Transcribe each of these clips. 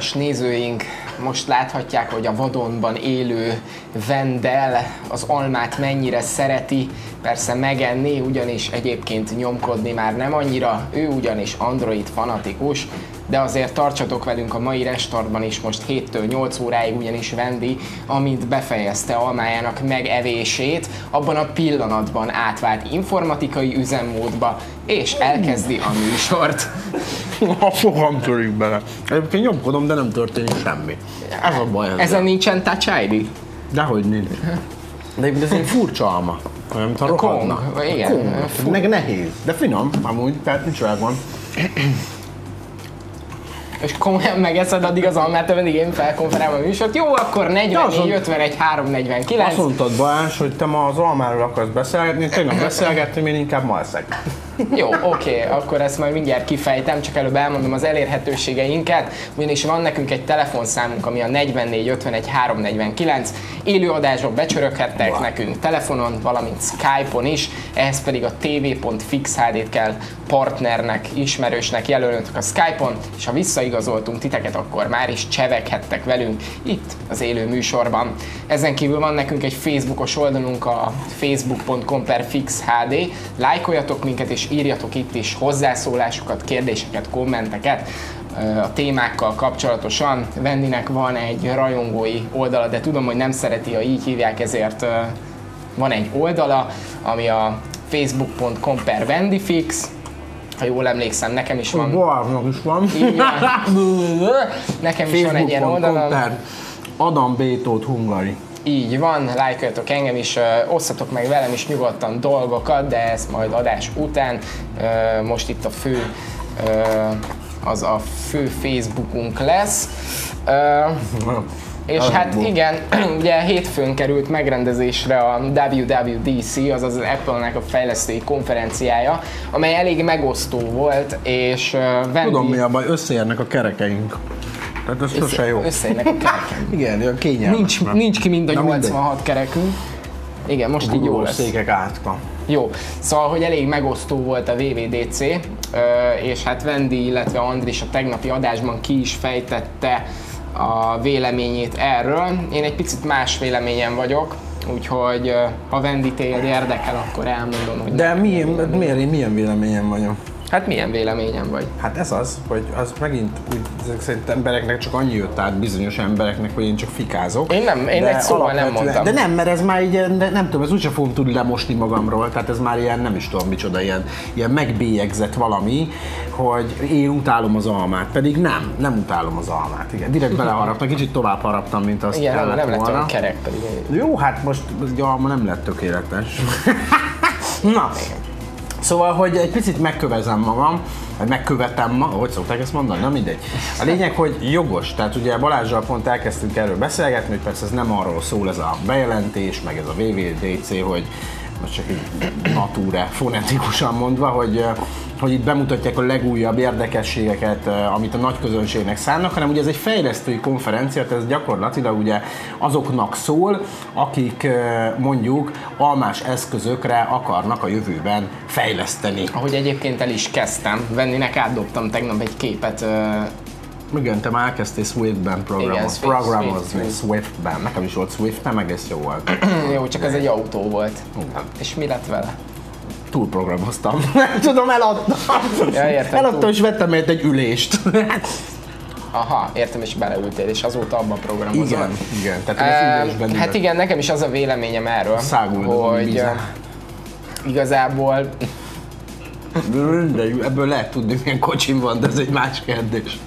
Kedves nézőink, most láthatják, hogy a vadonban élő Vendel az almát mennyire szereti, persze megenni, ugyanis egyébként nyomkodni már nem annyira, ő ugyanis Android fanatikus, de azért tartsatok velünk a mai restartban is most 7-től 8 óráig, ugyanis Vendi, amint befejezte almájának megevését, abban a pillanatban átvált informatikai üzemmódba, és elkezdi a műsort. A fogam törik bele. Egyébként nyomkodom, de nem történik semmi. Ez a baj ezzel. Ezen nincsen Touch ID? Dehogy nincs. De ez egy furcsa alma. Olyan, mint a rohadna. igen. Kong. Meg nehéz, de finom, amúgy, tehát nincs olyan van. És komolyan megeszed addig az almát, ameddig én felkonferálom a műsort. Jó, akkor 44, azon- 51, 3, 49. Azt mondtad Balázs, hogy te ma az almáról akarsz beszélgetni, tegnap beszélgettem, én inkább ma eszek. Jó, oké, akkor ezt majd mindjárt kifejtem, csak előbb elmondom az elérhetőségeinket, ugyanis van nekünk egy telefonszámunk, ami a 44 51 349, élőadásba becsöröghettek Wow. nekünk telefonon, valamint Skype-on is, ehhez pedig a tv.fixhd-t kell partnernek, ismerősnek jelölnötök a Skype-on, és ha visszaigazoltunk titeket, akkor már is cseveghettek velünk itt az élő műsorban. Ezen kívül van nekünk egy Facebookos oldalunk, a facebook.com per fixhd, lájkoljatok minket és írjatok itt is hozzászólásokat, kérdéseket, kommenteket a témákkal kapcsolatosan. Vendinek van egy rajongói oldala, de tudom, hogy nem szereti, ha így hívják, ezért van egy oldala, ami a facebook.com per vendifix, ha jól emlékszem, nekem is van. Balázsnak is van. Nekem is van egy ilyen oldalam. Adam Bétót Hungary. Így van, lájkoljatok engem is, osszatok meg velem is nyugodtan dolgokat, de ezt majd adás után. Most itt a fő, az a fő Facebookunk lesz. És hát igen, ugye hétfőn került megrendezésre a WWDC, azaz az Apple-nek a fejlesztői konferenciája, amely elég megosztó volt, és Vendi... Tudom mi a baj, összeérnek a kerekeink. Tehát ez sose jó. Összejönnek a kereken. Igen, olyan kényelmes. Nincs, nincs ki mind a Na, mindegy. 86 kerekünk. Igen, most így jó lesz. székek átka. Jó, szóval, hogy elég megosztó volt a VVDC, és hát Vendi, illetve Andris a tegnapi adásban ki is fejtette a véleményét erről. Én egy picit más véleményen vagyok, úgyhogy ha Vendi téged érdekel, akkor elmondom, hogy De milyen, miért én milyen véleményem vagyok? Hát milyen véleményem vagy. Hát ez az, hogy az megint úgy, szerint embereknek csak annyi jött át bizonyos embereknek, hogy én csak fikázok. Én nem- én egy szóval nem mondtam. De nem, mert ez már így, de nem tudom, ez úgyse fogom tudni lemosni magamról, tehát ez már ilyen, nem is tudom micsoda, ilyen, ilyen megbélyegzett valami, hogy én utálom az almát, pedig nem, nem utálom az almát. Igen, direkt beleharaptam, kicsit tovább haraptam, mint azt Igen, nem, kellett nem lett volna. kerek pedig. Jó, hát most egy alma nem lett tökéletes. Na, Szóval, hogy egy picit megkövezem magam, megkövetem ma, hogy szokták ezt mondani, na mindegy. A lényeg, hogy jogos, tehát ugye Balázsral pont elkezdtünk erről beszélgetni, hogy persze ez nem arról szól ez a bejelentés, meg ez a VVDC, hogy most csak így natúre, fonetikusan mondva, hogy, hogy itt bemutatják a legújabb érdekességeket, amit a nagy közönségnek szánnak, hanem ugye ez egy fejlesztői konferencia, tehát ez gyakorlatilag ugye azoknak szól, akik mondjuk almás eszközökre akarnak a jövőben fejleszteni. Ahogy egyébként el is kezdtem, Vendinek átdobtam tegnap egy képet Igen, te már elkezdtél Swift-ben programozni, Igen, Swift, programozni Swift, Swift-ben. Nekem is volt Swift-ben, egész jó volt. Jó, csak ez egy autó volt. És mi lett vele? Túlprogramoztam. Nem tudom, eladtam. Ja, értem, eladtam túl. és vettem egy, egy ülést. Aha, értem, és beleültél, és azóta abban programozol. igen, igen. Tehát ülésben hát ülök. igen, nekem is az a véleményem erről, Száguldozom a hogy ö, igazából De ebből lehet tudni, milyen kocsim van, de ez egy más kérdés.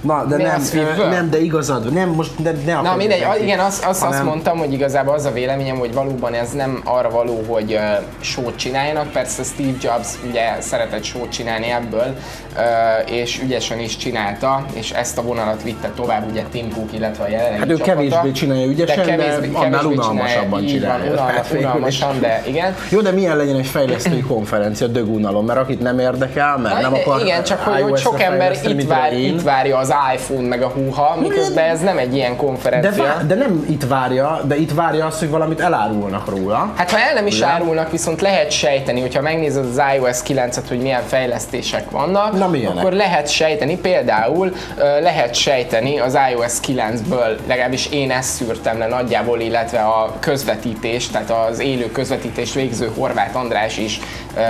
Na, de nem, Swiftből? nem, de igazad, van. nem, most ne, ne Na mindegy, neki, igen, azt, azt, azt hanem- mondtam, hogy igazából az a véleményem, hogy valóban ez nem arra való, hogy uh, sót csináljanak. Persze Steve Jobs ugye szeretett sót csinálni ebből, uh, és ügyesen is csinálta, és ezt a vonalat vitte tovább ugye Tim Cook, illetve a jelenlegi Hát ő csapata. kevésbé csinálja ügyesen, de annál kevésbé unalmasabban így csinálja. Van, unalmas, is- unalmasan, de igen. Jó, de milyen legyen egy fejlesztői konferencia, dögunalom, mert akit nem érdekel, mert nem Na, akar igen, csak hogy, hogy sok ember itt, vár, itt várja az az iPhone meg a húha, miközben ez nem egy ilyen De, konferencia. vá- de nem itt várja, de itt várja azt, hogy valamit elárulnak róla. Hát ha el nem is Ugye? árulnak, viszont lehet sejteni, hogyha megnézed az iOS 9-et, hogy milyen fejlesztések vannak, Na, milyenek? akkor lehet sejteni, például lehet sejteni az iOS 9-ből, legalábbis én ezt szűrtem le nagyjából, illetve a közvetítés, tehát az élő közvetítést végző Horváth András is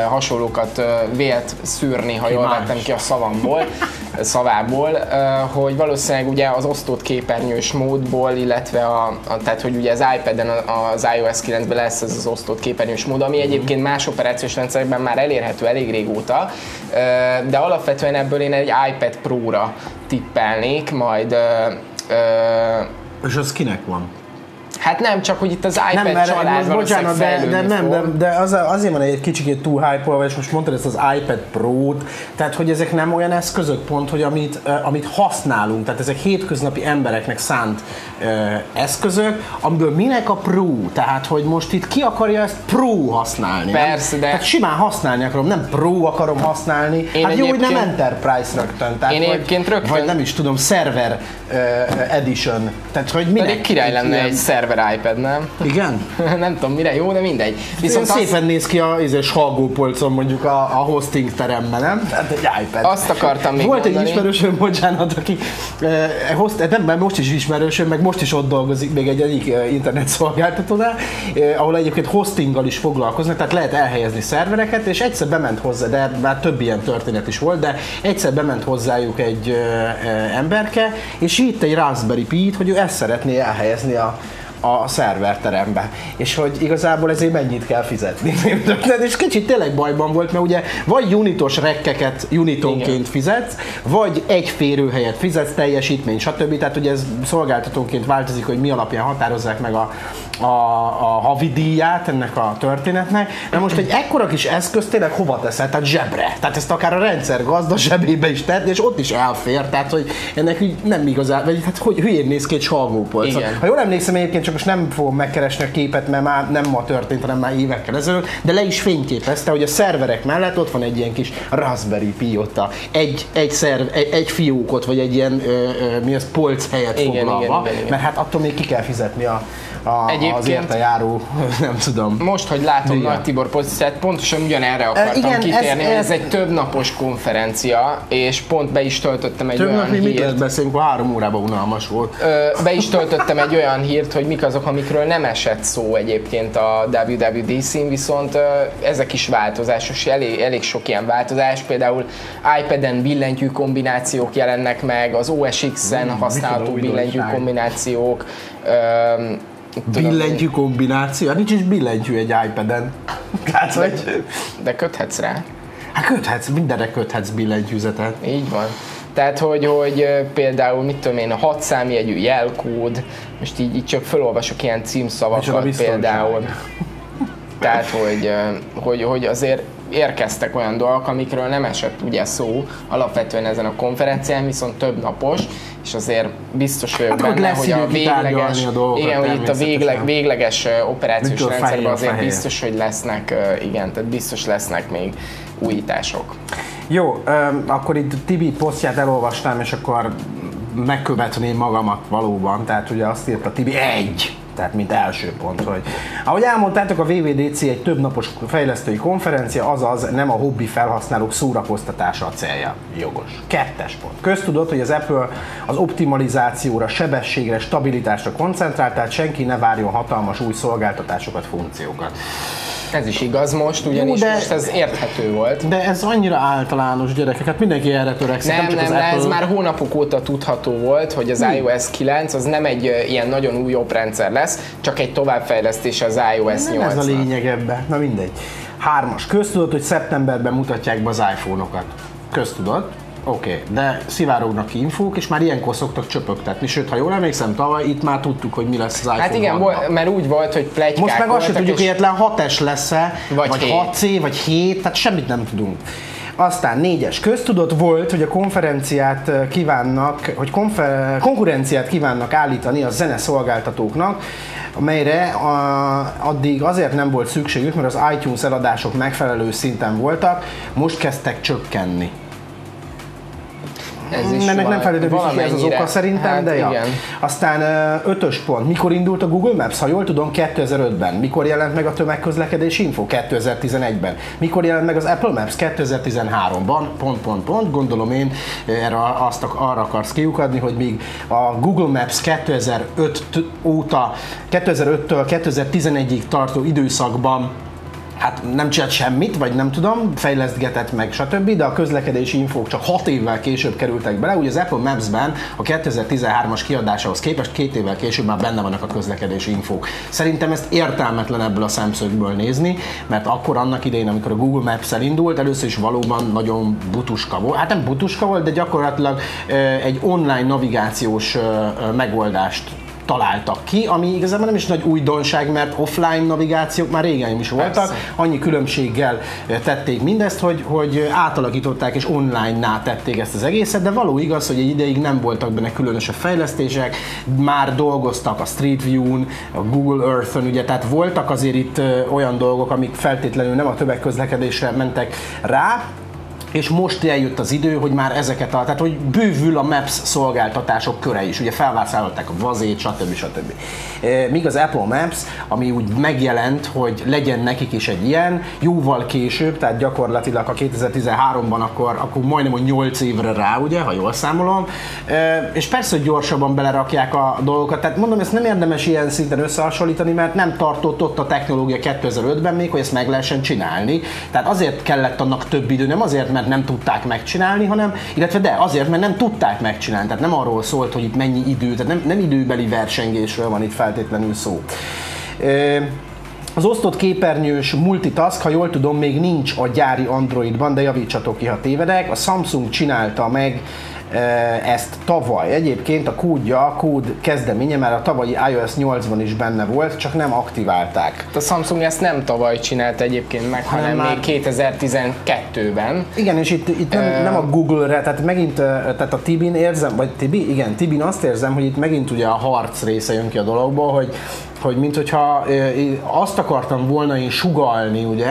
hasonlókat vélt szűrni, ha jól vettem ki a szavamból, szavából, hogy valószínűleg ugye az osztott képernyős módból, illetve a, a tehát hogy ugye az iPad-en az iOS 9-ben lesz ez az osztott képernyős mód, ami egyébként más operációs rendszerekben már elérhető elég régóta, de alapvetően ebből én egy iPad Pro-ra tippelnék, majd És az kinek van? Hát nem, csak hogy itt az iPad Nem, mert család most bocsánat, de, de nem, de, de az, azért van egy kicsit túl hype és most mondtad ezt az iPad Pro-t, tehát hogy ezek nem olyan eszközök pont, hogy amit, uh, amit használunk, tehát ezek hétköznapi embereknek szánt uh, eszközök, amiből minek a Pro, tehát hogy most itt ki akarja ezt Pro használni. Persze, nem? de- Tehát simán használni akarom, nem Pro akarom használni, Én hát jó, hogy nem Enterprise rögtön, tehát Én vagy, egyébként rögtön- vagy nem is tudom, Server uh, Edition, tehát hogy minek? Pedig király lenne egy szerver iPad, nem? Igen? nem tudom mire jó, de mindegy. Viszont azt, szépen néz ki a izé, salgópolcon mondjuk a, a hosting teremben, nem? Tehát egy iPad. Azt akartam még Volt mondani. egy ismerősöm, bocsánat, aki eh, host, nem, mert most is ismerősöm, meg most is ott dolgozik még egy egyik eh, internet szolgáltatónál, eh, ahol egyébként hostinggal is foglalkoznak, tehát lehet elhelyezni szervereket, és egyszer bement hozzá, de már több ilyen történet is volt, de egyszer bement hozzájuk egy eh, emberke, és itt egy Raspberry Pi-t, hogy ő ezt szeretné elhelyezni a, a szerverterembe. És hogy igazából ezért mennyit kell fizetni. és kicsit tényleg bajban volt, mert ugye vagy unitos rekkeket unitonként Igen. fizetsz, vagy egy férőhelyet fizetsz, teljesítmény, stb. Tehát ugye ez szolgáltatónként változik, hogy mi alapján határozzák meg a, a, a havidíját ennek a történetnek. De most egy ekkora kis eszköz tényleg hova teszed? Tehát zsebre. Tehát ezt akár a rendszer gazda zsebébe is tett, és ott is elfér. Tehát, hogy ennek így nem igazán, vagy hát hogy hülyén néz ki egy salgópolc. Igen. Ha jól emlékszem, egyébként csak most nem fogom megkeresni a képet, mert már nem ma történt, hanem már évekkel ezelőtt, de le is fényképezte, hogy a szerverek mellett ott van egy ilyen kis Raspberry Pi ott a, egy, egy, szerv, egy, egy fiókot, vagy egy ilyen ö, ö, mi az, polc helyet Igen, foglalva, igen, igen, igen. mert hát attól még ki kell fizetni a, a, az Egyébként- érte járó, nem tudom. most, hogy látom Igen. Nagy Tibor pozíciát, pontosan ugyanerre akartam igen, kitérni, ez- hogy ez ez- egy több napos konferencia, és pont be is töltöttem egy Több olyan még mit hírt, lehet beszélni, amikor három órában unalmas volt. Ö, be is töltöttem egy olyan hírt, hogy mik azok, amikről nem esett szó egyébként a WWDC-n, viszont ö, ezek is változásos, elég, elég sok ilyen változás, például iPad-en billentyű kombinációk jelennek meg, az OS X-en használható billentyű kombinációk, Billentyű kombináció? Hát nincs is billentyű egy iPad-en. Tehát, hogy... de köthetsz rá. Hát köthetsz, mindenre köthetsz billentyűzetet. Így van. Tehát, hogy, hogy például, mit tudom én, a hat számjegyű jelkód, most így, így csak felolvasok ilyen címszavakat például. Tehát, hogy, hogy, hogy azért érkeztek olyan dolgok, amikről nem esett ugye szó alapvetően ezen a konferencián, viszont több napos, és azért biztos vagyok Hát, hogy benne, hogy a végleges, a dolgokat igen, hogy itt a végleg, végleges operációs Mitől fehér rendszerben a azért fehér? biztos, hogy lesznek, igen, tehát biztos lesznek még újítások. Jó, akkor itt Tibi posztját elolvastam, és akkor megkövetném magamat valóban. Tehát ugye azt írta Tibi, egy! Tehát mint első pont, hogy ahogy elmondtátok, a VVDC egy többnapos fejlesztői konferencia, azaz nem a hobbi felhasználók szórakoztatása a célja. Jogos. Kettes pont. Köztudott, hogy az Apple az optimalizációra, sebességre, stabilitásra koncentrál, tehát senki ne várjon hatalmas új szolgáltatásokat, funkciókat. Ez is igaz most, ugyanis de- most ez érthető volt. De ez annyira általános gyerekek, hát mindenki erre törekszik. Nem, csak nem, az nem, ez Apple. már hónapok óta tudható volt, hogy az iOS 9 az nem egy ilyen nagyon új oprendszer lesz, csak egy továbbfejlesztése az iOS Nem ez a 8 lényeg ebben. Na mindegy. Hármas. Köztudott, hogy szeptemberben mutatják be az iPhone-okat. Köztudott. Oké, okay. de szivárognak ki infók, és már ilyenkor szoktak csöpögtetni. Sőt, ha jól emlékszem, tavaly itt már tudtuk, hogy mi lesz az iPhone Hát igen, 6-ban. volt, mert úgy volt, hogy plegykák Most meg azt sem tudjuk, egyetlen 6S lesz-e, Vagy vagy, hét. 6C, vagy 7, tehát semmit nem tudunk. Aztán négyes. Köztudott volt, hogy a konferenciát eh, kívánnak, hogy konfer- konkurenciát kívánnak állítani a zeneszolgáltatóknak, amelyre a, addig azért nem volt szükségük, mert az iTunes eladások megfelelő szinten voltak, most kezdtek csökkenni. Ez is Ennek nem feltétlenül hogy ez az oka szerintem, hát de ja. igen. Aztán ötös pont. Mikor indult a Google Maps? Ha jól tudom, 2005-ben. Mikor jelent meg a tömegközlekedési info? 2011-ben. Mikor jelent meg az Apple Maps? 2013-ban. Pont, pont, pont. Gondolom én erre azt arra akarsz kiukadni, hogy még a Google Maps 2005 t- óta, 2005-től 2011-ig tartó időszakban hát nem csinált semmit, vagy nem tudom, fejlesztgetett meg, stb., de a közlekedési infók csak 6 évvel később kerültek bele, ugye az Apple Maps-ben a 2013-as kiadásához képest két évvel később már benne vannak a közlekedési infók. Szerintem ezt értelmetlen ebből a szemszögből nézni, mert akkor annak idején, amikor a Google Maps elindult, először is valóban nagyon butuska volt. Hát nem butuska volt, de gyakorlatilag egy online navigációs megoldást találtak ki, ami igazából nem is nagy újdonság, mert offline navigációk már régen is voltak, Persze. annyi különbséggel tették mindezt, hogy, hogy átalakították és online-ná tették ezt az egészet, de való igaz, hogy egy ideig nem voltak benne különösebb fejlesztések, már dolgoztak a Street View-n, a Google Earth-ön, ugye, tehát voltak azért itt olyan dolgok, amik feltétlenül nem a tömegközlekedésre mentek rá, és most eljött az idő, hogy már ezeket a, tehát hogy bővül a Maps szolgáltatások köre is, ugye felvásárolták a vazét, stb. stb. E, Míg az Apple Maps, ami úgy megjelent, hogy legyen nekik is egy ilyen, jóval később, tehát gyakorlatilag a 2013-ban akkor, akkor majdnem, hogy 8 évre rá, ugye, ha jól számolom, E, és persze, hogy gyorsabban belerakják a dolgokat, tehát mondom, ezt nem érdemes ilyen szinten összehasonlítani, mert nem tartott ott a technológia 2005-ben még, hogy ezt meg lehessen csinálni, tehát azért kellett annak több idő, nem azért, mert nem tudták megcsinálni, hanem, illetve de azért, mert nem tudták megcsinálni. Tehát nem arról szólt, hogy itt mennyi idő, tehát nem, nem időbeli versengésről van itt feltétlenül szó. Az osztott képernyős multitask, ha jól tudom, még nincs a gyári Androidban, de javítsatok ki, ha tévedek. A Samsung csinálta meg ezt tavaly. Egyébként a kódja, a kód kezdeménye már a tavalyi iOS 8-ban is benne volt, csak nem aktiválták. A Samsung ezt nem tavaly csinált egyébként meg, Hanem hanem, már- még 2012-ben. Igen, és itt, itt nem, nem a Google-re, tehát megint, tehát a Tibin érzem, vagy Tibi, igen, Tibin azt érzem, hogy itt megint ugye a harc része jön ki a dologból, hogy hogy mint hogyha azt akartam volna én sugalni, ugye,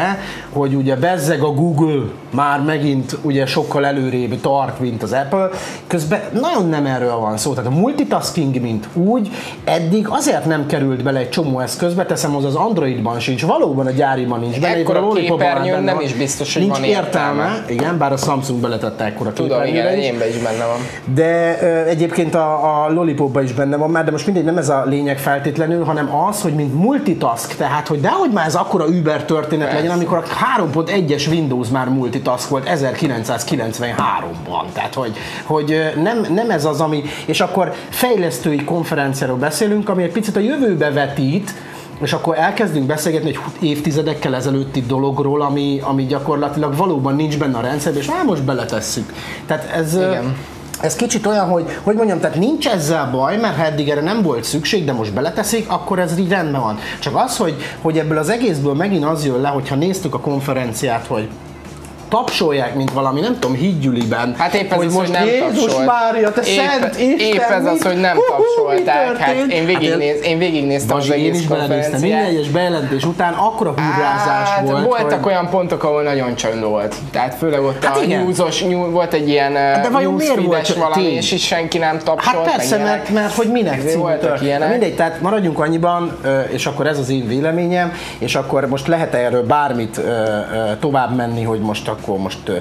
hogy ugye bezzeg a Google már megint ugye sokkal előrébb tart, mint az Apple, közben nagyon nem erről van szó, tehát a multitasking, mint úgy, eddig azért nem került bele egy csomó eszközbe, teszem az az Androidban sincs, valóban a gyáriban nincs benne, Ekkora a képernyőn nem is biztos, hogy nincs van értelme. igen, bár a Samsung beletette ekkora Tudom, igen, képernyőre is. enyémben is benne van. De ö, egyébként a, a Lollipopban is benne van már, de most mindegy, nem ez a lényeg feltétlenül, hanem az, hogy mint multitask, tehát hogy dehogy már ez akkora Uber történet Persze. legyen, amikor a 3.1-es Windows már multitask volt 1993-ban. Tehát, hogy, hogy nem, nem ez az, ami, és akkor fejlesztői konferenciáról beszélünk, ami egy picit a jövőbe vetít, és akkor elkezdünk beszélgetni egy évtizedekkel ezelőtti dologról, ami, ami gyakorlatilag valóban nincs benne a rendszerben, és már most beletesszük. Tehát ez, Igen. Ez kicsit olyan, hogy, hogy mondjam, tehát nincs ezzel baj, mert ha eddig erre nem volt szükség, de most beleteszik, akkor ez így rendben van. Csak az, hogy, hogy ebből az egészből megint az jön le, hogyha néztük a konferenciát, hogy tapsolják, mint valami, nem tudom, hídgyüliben. Hát épp ez hogy az, most hogy nem Jézus tapsolt. Mária, te épp, szent Isten, Épp ez az, mit- hogy nem mi tapsolták. Hát én, végignéz, én végignéztem az Bazsi, én egész is belenéztem, minden egyes bejelentés után akkora hurrázás Hát, volt, voltak hogy... olyan pontok, ahol nagyon csönd volt. Tehát főleg ott Hát a igen. newsos, new, volt egy ilyen de vajon miért volt valami, Tény. és is senki nem tapsolt. Hát persze, mert, mert hogy minek ilyenek. Mindegy, tehát maradjunk annyiban, ö, és akkor ez az én véleményem, és akkor most lehet erről bármit ö, tovább menni, hogy most akkor most ö,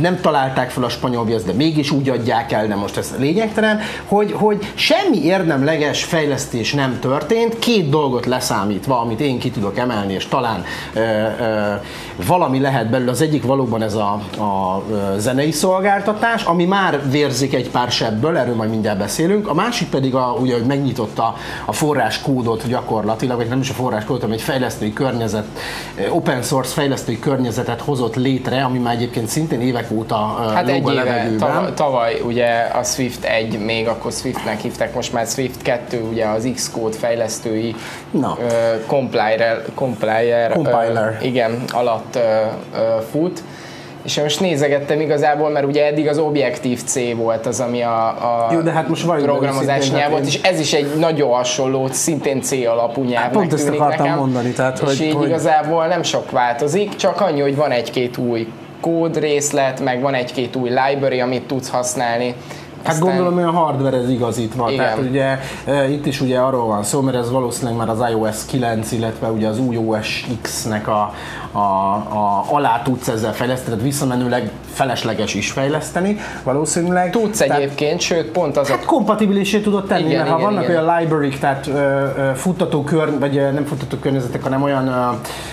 nem találták fel a spanyol viaszt, de mégis úgy adják el, de most ez lényegtelen, hogy, hogy semmi érdemleges fejlesztés nem történt, két dolgot leszámítva, amit én ki tudok emelni, és talán ö, ö, valami lehet belőle. Az egyik valóban ez a, a zenei szolgáltatás, ami már vérzik egy pár sebből, erről majd mindjárt beszélünk. A másik pedig, a, ugye, hogy megnyitotta a forráskódot gyakorlatilag, vagy nem is a forráskódot, hanem egy fejlesztői környezet, open source fejlesztői környezetet hozott létre, ami már egyébként szintén évek óta Hát egy éve, tavaly, tavaly ugye a Swift 1, még akkor Swiftnek hívták, most már Swift 2, ugye az Xcode fejlesztői Na. ö, compiler, compiler, Compiler. Ö, igen, alatt ö, ö, fut. És én most nézegettem igazából, mert ugye eddig az Objective-C volt az, ami a, a Jó, de hát most őszintén, nyelv hát volt, én- és ez is egy nagyon hasonló, szintén C alapú nyelvnek pont ezt akartam nekem. mondani, tehát, és hogy- így hogy- igazából nem sok változik, csak annyi, hogy van egy-két új kódrészlet, meg van egy-két új library, amit tudsz használni. Hát Aztán- gondolom, hogy a hardware ez igazítva. Igen. Tehát ugye e, itt is ugye arról van szó, mert ez valószínűleg már az iOS 9, illetve ugye az új OS X-nek a, a, a, alá tudsz ezzel fejleszteni, tehát visszamenőleg felesleges is fejleszteni valószínűleg. Tudsz Tehát- egyébként, sőt pont az a Hát kompatibilisé tudod tenni, Igen, mert ha igen, vannak igen. olyan library tehát ö, ö, futtató kör, vagy nem futtató környezetek, hanem olyan, ö,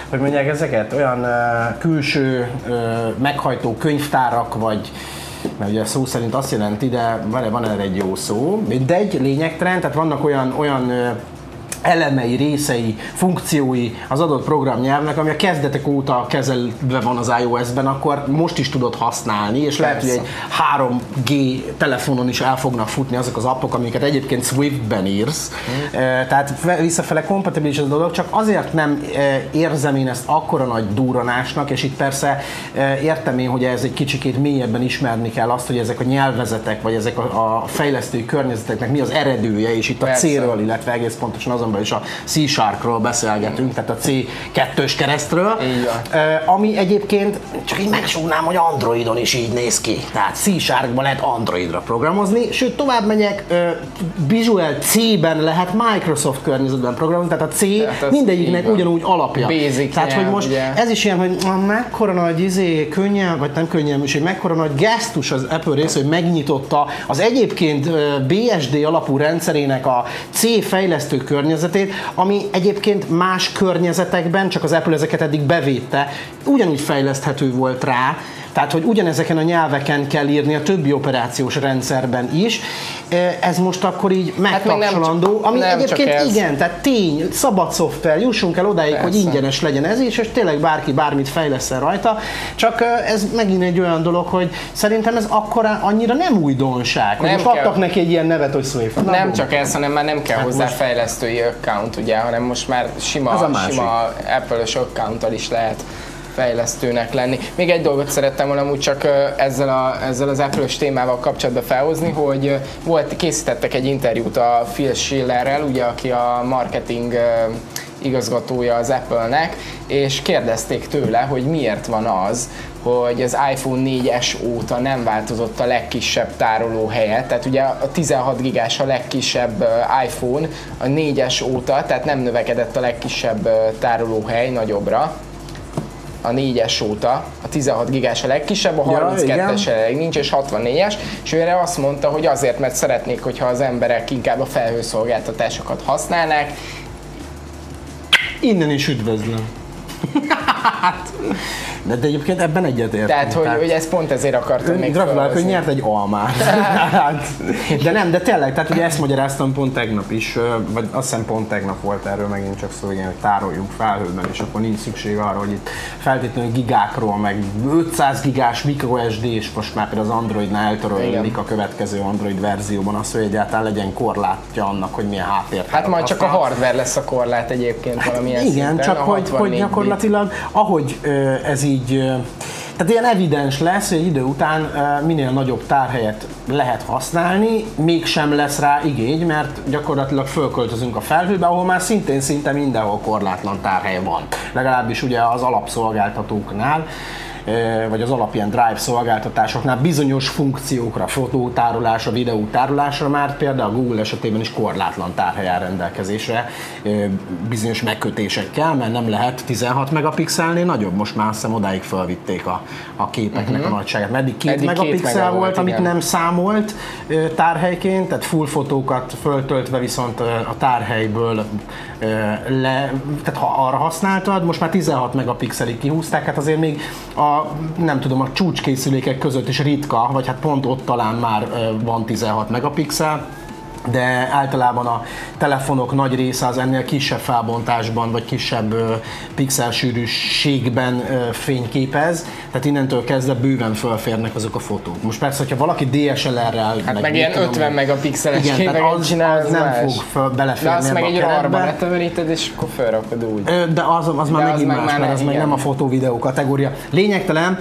hogy mondják ezeket, olyan ö, külső ö, meghajtó könyvtárak, vagy mert ugye szó szerint azt jelenti, de van, erre egy jó szó, mindegy, lényegtelen, tehát vannak olyan, olyan elemei, részei, funkciói az adott programnyelvnek, ami a kezdetek óta kezelve van az iOS-ben, akkor most is tudod használni, és lehet, hogy Persze. egy 3G telefonon is el fognak futni azok az appok, amiket egyébként Swift-ben írsz. Mm. Eh, Tehát fe- visszafele kompatibilis ez a dolog, csak azért nem érzem én ezt akkora nagy durranásnak, és itt persze értem én, hogy ez egy kicsikét mélyebben ismerni kell azt, hogy ezek a nyelvezetek, vagy ezek a, a fejlesztői környezeteknek mi az eredője, és itt a Persze. célről, illetve egész pontosan azonban is a C-Sharkról beszélgetünk, tehát a C2-ös keresztről, ami egyébként csak így megsúgnám, hogy Androidon is így néz ki. Tehát C-Sharkban lehet Androidra programozni, sőt tovább megyek, Visual C-ben lehet Microsoft környezetben programozni, tehát a C Tehát mindegyiknek ugyanúgy alapja. Basic tehát, hogy most ugye. ez is ilyen, hogy ah, mekkora nagy izé, könnyelm, vagy nem könnyelműség, mekkora nagy gesztus az Apple rész, hogy megnyitotta az egyébként BSD alapú rendszerének a C fejlesztő környezetét, ami egyébként más környezetekben, csak az Apple ezeket eddig bevédte, ugyanúgy fejleszthető volt rá, tehát, hogy ugyanezeken a nyelveken kell írni a többi operációs rendszerben is. Ö, Ez most akkor így Hát megtapsolandó, csak- ami nem csak egyébként ez. igen, tehát tény, szabad szoftver, jussunk el odáig, hogy Persze. ingyenes legyen ez is, és tényleg bárki bármit fejlesz rajta, csak ö, ez megint egy olyan dolog, hogy szerintem ez akkora, annyira nem újdonság, hogy Nem most kell. adtak neki egy ilyen nevet, hogy Swift. Na, Nem bum. csak ez, hanem már nem kell hozzá most- fejlesztői account, ugye, hanem most már sima, sima Apple-ös accounttal is lehet fejlesztőnek lenni. Még egy dolgot szerettem volna úgy csak ezzel, a, ezzel az Apple-ös témával kapcsolatban felhozni, hogy volt, készítettek egy interjút a Phil Schillerrel, ugye, aki a marketing igazgatója az Apple-nek, és kérdezték tőle, hogy miért van az, hogy az iPhone 4S óta nem változott a legkisebb tároló helye, tehát ugye a 16 gigás a legkisebb iPhone a 4S óta, tehát nem növekedett a legkisebb tárolóhely nagyobbra, a 4-es óta, a 16 gigás a legkisebb, a Ja, 32-es igen. jelenleg nincs, és 64-es, és ő erre azt mondta, hogy azért, mert szeretnék, hogyha az emberek inkább a felhőszolgáltatásokat használnák, Innen is üdvözlöm. Hát, de, de egyébként ebben egyetértünk. tehát hogy, hogy ezt pont ezért akartam még Gratulálok, hogy nyert egy almát. Hát, de nem, de tényleg, tehát ugye ezt magyaráztam pont tegnap is, vagy azt hiszem pont tegnap volt erről megint csak szó, igen, hogy tároljunk felhőben, és akkor nincs szükség arra, hogy itt feltétlenül gigákról, meg 500 gigás microSD, és most már például az Androidnál eltörölik a következő Android verzióban az, hogy egyáltalán legyen korlátja annak, hogy milyen háttért. Hát majd csak a hardware lesz a korlát egyébként valamilyen Hát Igen, szinten, csak hogy, 64 hogy gyakorlatilag, ahogy ez így, ö, tehát ilyen evidens lesz, hogy idő után minél nagyobb tárhelyet lehet használni, mégsem lesz rá igény, mert gyakorlatilag fölköltözünk a felhőbe, ahol már szintén szinte mindenhol korlátlan tárhely van. Legalábbis ugye az alapszolgáltatóknál vagy az alapján drive szolgáltatásoknál bizonyos funkciókra, fotótárolásra, videótárolásra már például a Google esetében is korlátlan tárhely áll rendelkezésre bizonyos megkötésekkel, mert nem lehet 16 megapixelnél nagyobb, most már hiszem odáig felvitték a, a képeknek a nagyságát. Mert eddig 2 Eddig két megapixel mega volt, volt, amit igen. nem számolt tárhelyként, tehát full fotókat föltöltve viszont a tárhelyből le, tehát ha arra használtad, most már 16 megapixelig kihúzták, hát azért még a, nem tudom, a csúcskészülékek között is ritka, vagy hát pont ott talán már van 16 megapixel, de általában a telefonok nagy része az ennél kisebb felbontásban, vagy kisebb pixelsűrűségben fényképez, tehát innentől kezdve bőven fölférnek azok a fotók. Most persze, hogyha valaki DSLR-rel... Hát meg, ilyen mit tudom 50 én, megapixeles igen, tehát az, az nem más. fog föl, beleférni De azt meg egy rarba keretbe. betömöríted, és akkor felrakod úgy. De az, az már De az megint meg más, már mert az meg nem a fotó-videó kategória. Lényegtelen,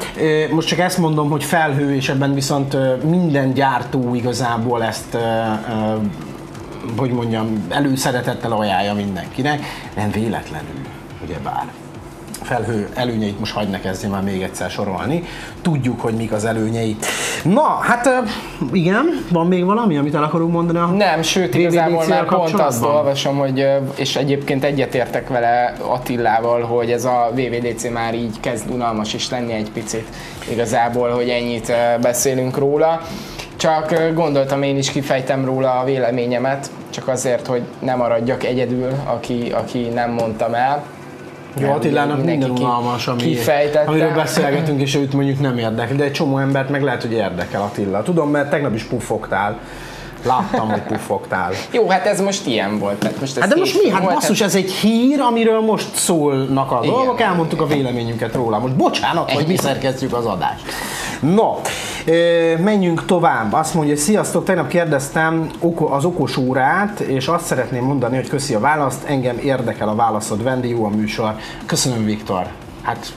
most csak ezt mondom, hogy felhő, és ebben viszont minden gyártó igazából ezt, hogy mondjam, előszeretettel ajánlja mindenkinek, nem véletlenül, ugyebár. felhő előnyeit most hagyd ne kezdjem már még egyszer sorolni. Tudjuk, hogy mik az előnyei. Na, hát igen, van még valami, amit el akarunk mondani a Nem, sőt, igazából már pont azt olvasom, hogy, és egyébként egyetértek vele Attillával, hogy ez a VVDC már így kezd unalmas is lenni egy picit igazából, hogy ennyit beszélünk róla. Csak gondoltam én is kifejtem róla a véleményemet, csak azért, hogy nem maradjak egyedül, aki, aki nem mondtam el. Jó, Nem, Attilának minden unalmas, ami, amiről beszélgetünk, és őt mondjuk nem érdekel, de egy csomó embert meg lehet, hogy érdekel Attila. Tudom, mert tegnap is puffogtál. Láttam, hogy puffogtál. Jó, hát ez most ilyen volt. Tehát most ez Hát de most mi? Hát volt, basszus, ez egy hír, amiről most szólnak a Igen. dolgok, elmondtuk a véleményünket róla. Most bocsánat, hogy mi szerkesztjük az adást. No, menjünk tovább. Azt mondja, sziasztok, tegnap kérdeztem az okos órát, és azt szeretném mondani, hogy köszi a választ, engem érdekel a válaszod, Vendi, jó a műsor. Köszönöm, Viktor. Hát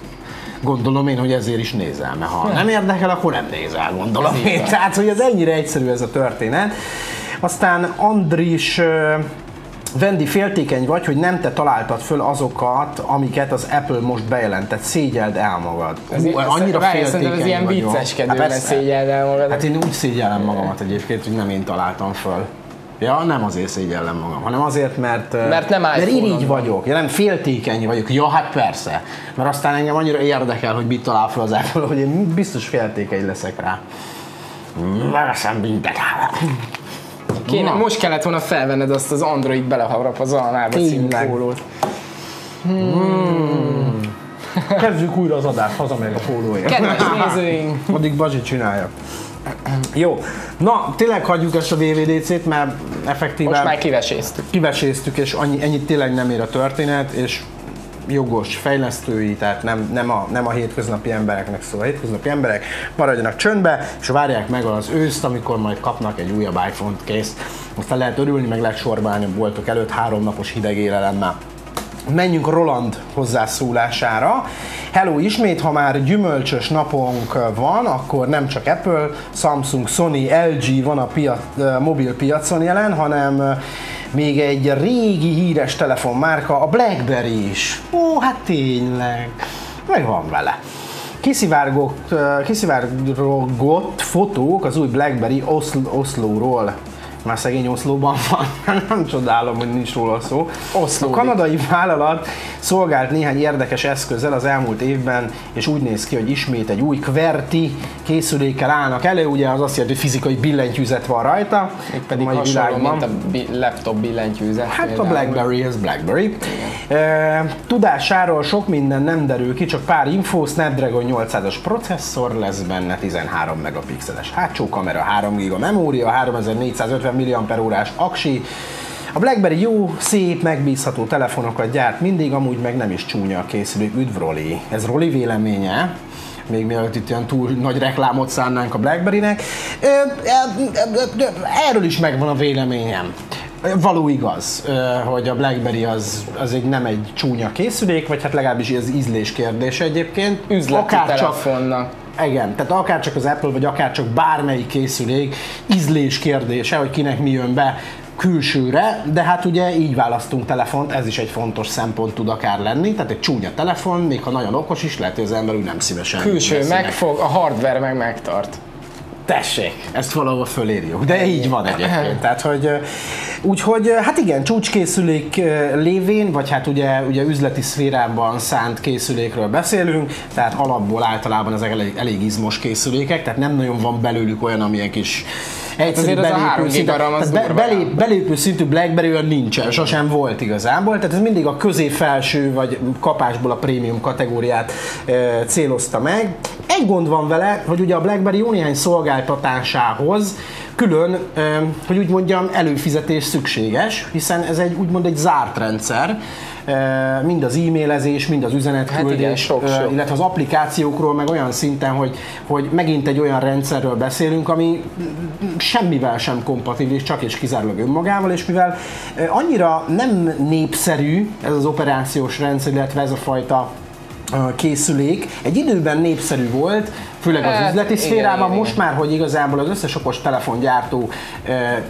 gondolom én, hogy ezért is nézel, mert ha nem érdekel, akkor nem nézel, gondolom Ez én. Tehát, hogy ez ennyire egyszerű ez a történet. Aztán Andris Vendi, féltékeny vagy, hogy nem te találtad föl azokat, amiket az Apple most bejelentett. Szégyeld el magad. Hú, ez, annyira várj, szerintem ez féltékeny ilyen vicceskedő, Hát szégyeld el magad. Hát én úgy szégyellem magamat egyébként, hogy nem én találtam föl. Ja, nem azért szégyellem magam, hanem azért, mert, Mert nem mert irigy vagyok, ja, nem féltékeny vagyok. Ja, hát persze. Mert aztán engem annyira érdekel, hogy mit talál fel az Apple, hogy én biztos féltékeny leszek rá. Megeszem mindent. Kéne, Na. most kellett volna felvenned azt az Android beleharap az almába című Tényleg. pólót. Kezdjük újra az adást, hazamegyek a pólóért. Kedves nézőink, Addig Bazsi csinálja. Jó, na tényleg hagyjuk ezt a DVDC-t, mert effektíven most már kiveséztük. kiveséztük, és annyi, ennyit tényleg nem ér a történet, és jogos fejlesztői, tehát nem, nem, a, nem a hétköznapi embereknek szól. A hétköznapi emberek maradjanak csöndbe, és várják meg az őszt, amikor majd kapnak egy újabb iPhone-t kész. Aztán lehet örülni, meg lehet sorbálni a boltok előtt három napos hideg élelemmel. Menjünk Roland hozzászólására. Hello ismét, ha már gyümölcsös napunk van, akkor nem csak Apple, Samsung, Sony, LG van a piac, mobil piacon jelen, hanem még egy régi híres telefonmárka, a BlackBerry is. Ó, hát tényleg, meg van vele. Kiszivárgott, kiszivárgott fotók az új BlackBerry Oslo, Oslóról. Már szegény Oszlóban van, nem csodálom, hogy nincs róla szó. Oszlódik. A kanadai vállalat szolgált néhány érdekes eszközzel az elmúlt évben, és úgy néz ki, hogy ismét egy új QWERTY készülékkel állnak elő, ugye az azt jelenti, hogy fizikai billentyűzet van rajta. Pedig a mai világban. mint a bi- laptop billentyűzet. Hát a például. BlackBerry, ez BlackBerry. E, tudásáról sok minden nem derül ki, csak pár info, Snapdragon 800-as processzor lesz benne, 13 megapixeles hátsó kamera, 3 GB memória, 3450 mAh aksi, a BlackBerry jó, szép, megbízható telefonokat gyárt mindig, amúgy meg nem is csúnya a készülék. Üdv Roli! Ez Roli véleménye még mielőtt itt ilyen túl nagy reklámot szánnánk a Blackberry-nek. Erről is megvan a véleményem. Való igaz, hogy a BlackBerry az, az egy, nem egy csúnya készülék, vagy hát legalábbis ez ízlés kérdése egyébként. Üzleti Akár csak- telefonnak. Igen, tehát akár csak az Apple, vagy akár csak bármelyik készülék ízlés kérdése, hogy kinek mi jön be külsőre, de hát ugye így választunk telefont, ez is egy fontos szempont tud akár lenni, tehát egy csúnya telefon, még ha nagyon okos is, lehet, hogy az ember úgy nem szívesen Külső megfog, a hardware meg megtart. Tessék, ezt valahol fölírjuk, de így van egyébként. Tehát, hogy úgyhogy, hát igen, csúcskészülék lévén, vagy hát ugye, ugye üzleti szférában szánt készülékről beszélünk, tehát alapból általában ezek elég, elég izmos készülékek, tehát nem nagyon van belőlük olyan, amilyen kis egyszerű azért az a belépő három szintű, az belép, belépő szintű BlackBerry olyan nincsen, sosem volt igazából, tehát ez mindig a közép-felső vagy kapásból a prémium kategóriát e, célozta meg. Egy gond van vele, hogy ugye a BlackBerry jó néhány szolgáltatásához külön, hogy úgy mondjam, előfizetés szükséges, hiszen ez egy úgymond egy zárt rendszer, mind az e-mailezés, mind az üzenetküldés, Hát igen, sok, sok. illetve az applikációkról meg olyan szinten, hogy, hogy megint egy olyan rendszerről beszélünk, ami semmivel sem kompatibilis, csak és kizárólag önmagával, és mivel eh, annyira nem népszerű ez az operációs rendszer, illetve ez a fajta készülék, egy időben népszerű volt, főleg az üzleti szférában. Most már, hogy igazából az összes okos telefongyártó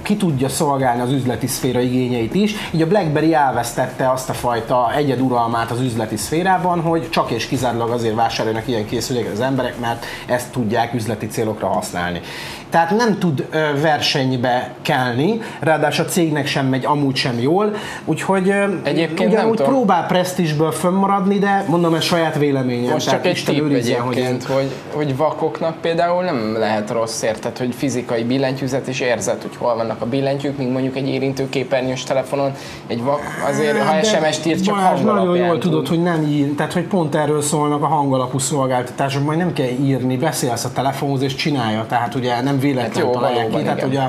ki tudja szolgálni az üzleti szféra igényeit is, így a BlackBerry elvesztette azt a fajta egyeduralmát az üzleti szférában, hogy csak és kizárólag azért vásárolnak ilyen készüléket az emberek, mert ezt tudják üzleti célokra használni. Tehát nem tud versenybe kelni, ráadásul a cégnek sem megy amúgy sem jól, úgyhogy Egyébként ugyanúgy nem tudom. próbál presztízsből fönnmaradni, de mondom, ez saját véleményem. Most csak egy tipp őrizzen, hogy én- egyébként, hogy, hogy vakoknak például nem lehet rossz érted, hogy fizikai billentyűzet és érzet, hogy hol vannak a billentyűk, míg mondjuk egy érintőképernyős telefonon egy vak azért, ha De SMS-t ír, csak Balázs, nagyon jól tudod, tud. hogy nem ír, tehát hogy pont erről szólnak a hangalapú szolgáltatások, majd nem kell írni, beszélsz a telefonhoz és csinálja, tehát ugye nem véletlen Hát jó, találják ki, tehát ugye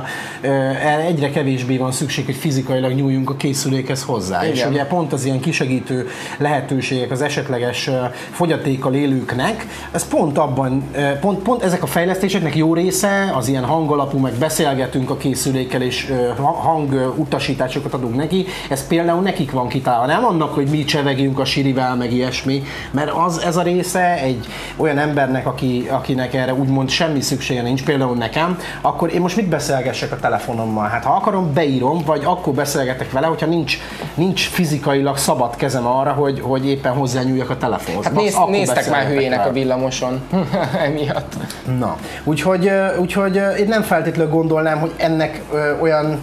egyre kevésbé van szükség, hogy fizikailag nyúljunk a készülékhez hozzá. És Igen. ugye pont az ilyen kisegítő lehetőségek az esetleges fogyatékkal élőknek, ez pont abban, pont, pont ezek a fejlesztéseknek jó része, az ilyen hangalapú, meg beszélgetünk a készülékkel, és ö, ha- hang ö, utasításokat adunk neki, ez például nekik van kitalálva. Nem annak, hogy mi csevegjünk a sirivel, meg ilyesmi, mert az, ez a része egy olyan embernek, aki, akinek erre úgymond semmi szüksége nincs, például nekem, akkor én most mit beszélgessek a telefonommal? Hát ha akarom, beírom, vagy akkor beszélgetek vele, hogyha nincs, nincs fizikailag szabad kezem arra, hogy, hogy éppen hozzányúljak a telefonhoz. Hát néz, néztek már hülyének vele. a villamoson emiatt. Na, úgyhogy, úgyhogy én nem feltétlenül gondolnám, hogy ennek olyan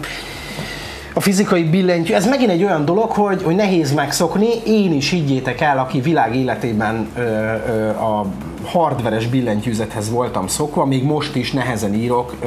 a fizikai billentyű, ez megint egy olyan dolog, hogy, hogy nehéz megszokni, én is higgyétek el, aki világ életében ö, ö, a hardveres billentyűzethez voltam szokva, még most is nehezen írok ö,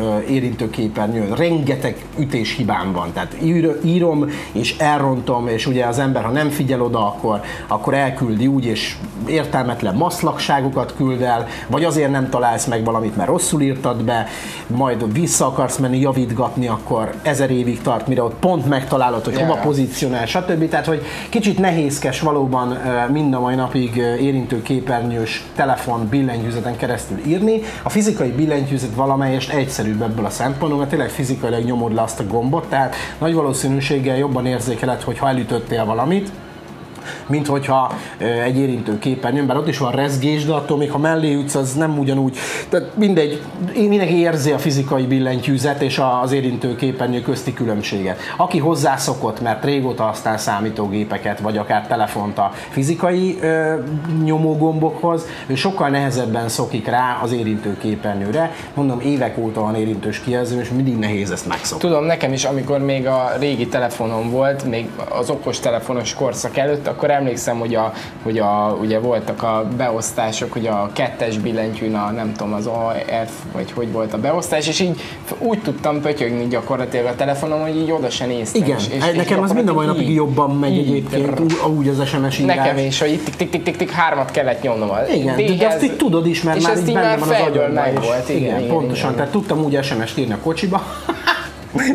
ö, érintőképernyőn. Rengeteg ütéshibám van, tehát ír, írom és elrontom, és ugye az ember, ha nem figyel oda, akkor, akkor elküldi úgy, és értelmetlen maszlakságokat küld el, vagy azért nem találsz meg valamit, mert rosszul írtad be, majd vissza akarsz menni javítgatni, akkor ezer évig tart, mire ott pont megtalálod, hogy Ja. hova pozícionál, stb. Tehát, hogy kicsit nehézkes valóban mind a mai napig érintőképernyős telefon billentyűzeten keresztül írni. A fizikai billentyűzet valamelyest egyszerűbb ebből a szempontból, mert tényleg fizikailag nyomod le azt a gombot, tehát nagy valószínűséggel jobban érzékeled, hogy ha elütöttél valamit, mint hogyha egy érintő képernyőn, bár ott is van rezgés, de attól még ha mellé ütsz, az nem ugyanúgy. Tehát mindegy, mindenki érzi a fizikai billentyűzet és az érintő képernyő közti különbséget. Aki hozzászokott, mert régóta használ számítógépeket, vagy akár telefont a fizikai ö, nyomógombokhoz, ő sokkal nehezebben szokik rá az érintő képernyőre. Mondom, évek óta van érintős kijelző, és mindig nehéz ezt megszokni. Tudom, nekem is, amikor még a régi telefonom volt, még az okos telefonos korszak előtt, akkor emlékszem, hogy, a, hogy a, ugye voltak a beosztások, hogy a kettes billentyűn a nem tudom, az AF, vagy hogy volt a beosztás, és így úgy tudtam pötyögni gyakorlatilag a telefonom, hogy így oda se néztem. Igen, és, és, nekem az mind a mai napig jobban megy egyébként, úgy, az SMS írás. Nekem is, hogy itt tik tik tik tik hármat kellett nyomnom. Igen, de, azt így tudod is, mert már így benne van az agyadban. igen, pontosan, tehát tudtam úgy SMS-t írni a kocsiba,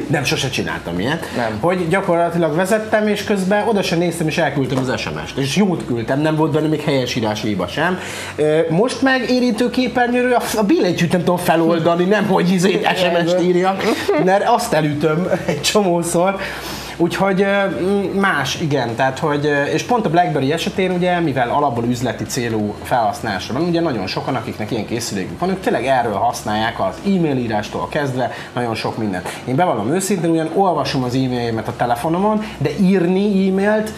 nem, sose csináltam ilyet. Nem. Hogy gyakorlatilag vezettem, és közben oda sem néztem, és elküldtem az SMS-t. És jót küldtem, nem volt benne még helyesírás hiba sem. Most meg érintő képernyőről a, a billentyűt nem tudom feloldani, nem hogy izé SMS-t írjak, mert azt elütöm egy csomószor. Úgyhogy más, igen, tehát hogy, és pont a BlackBerry esetén ugye, mivel alapból üzleti célú felhasználásra van, ugye nagyon sokan, akiknek ilyen készülékük van, ők tényleg erről használják az e-mail írástól kezdve nagyon sok mindent. Én bevallom őszintén, ugyan olvasom az e-mailjémet a telefonomon, de írni e-mailt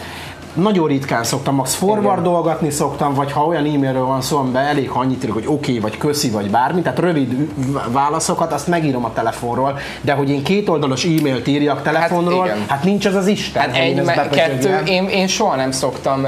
nagyon ritkán szoktam, max forwardolgatni szoktam, vagy ha olyan e-mailről van szó, amiben elég ha annyit írok, hogy oké, okay, vagy köszi, vagy bármi, tehát rövid válaszokat, azt megírom a telefonról, de hogy én kétoldalas e-mailt írjak telefonról, hát, igen. hát nincs az az Isten. Hát egy, me- kettő, én, én soha nem szoktam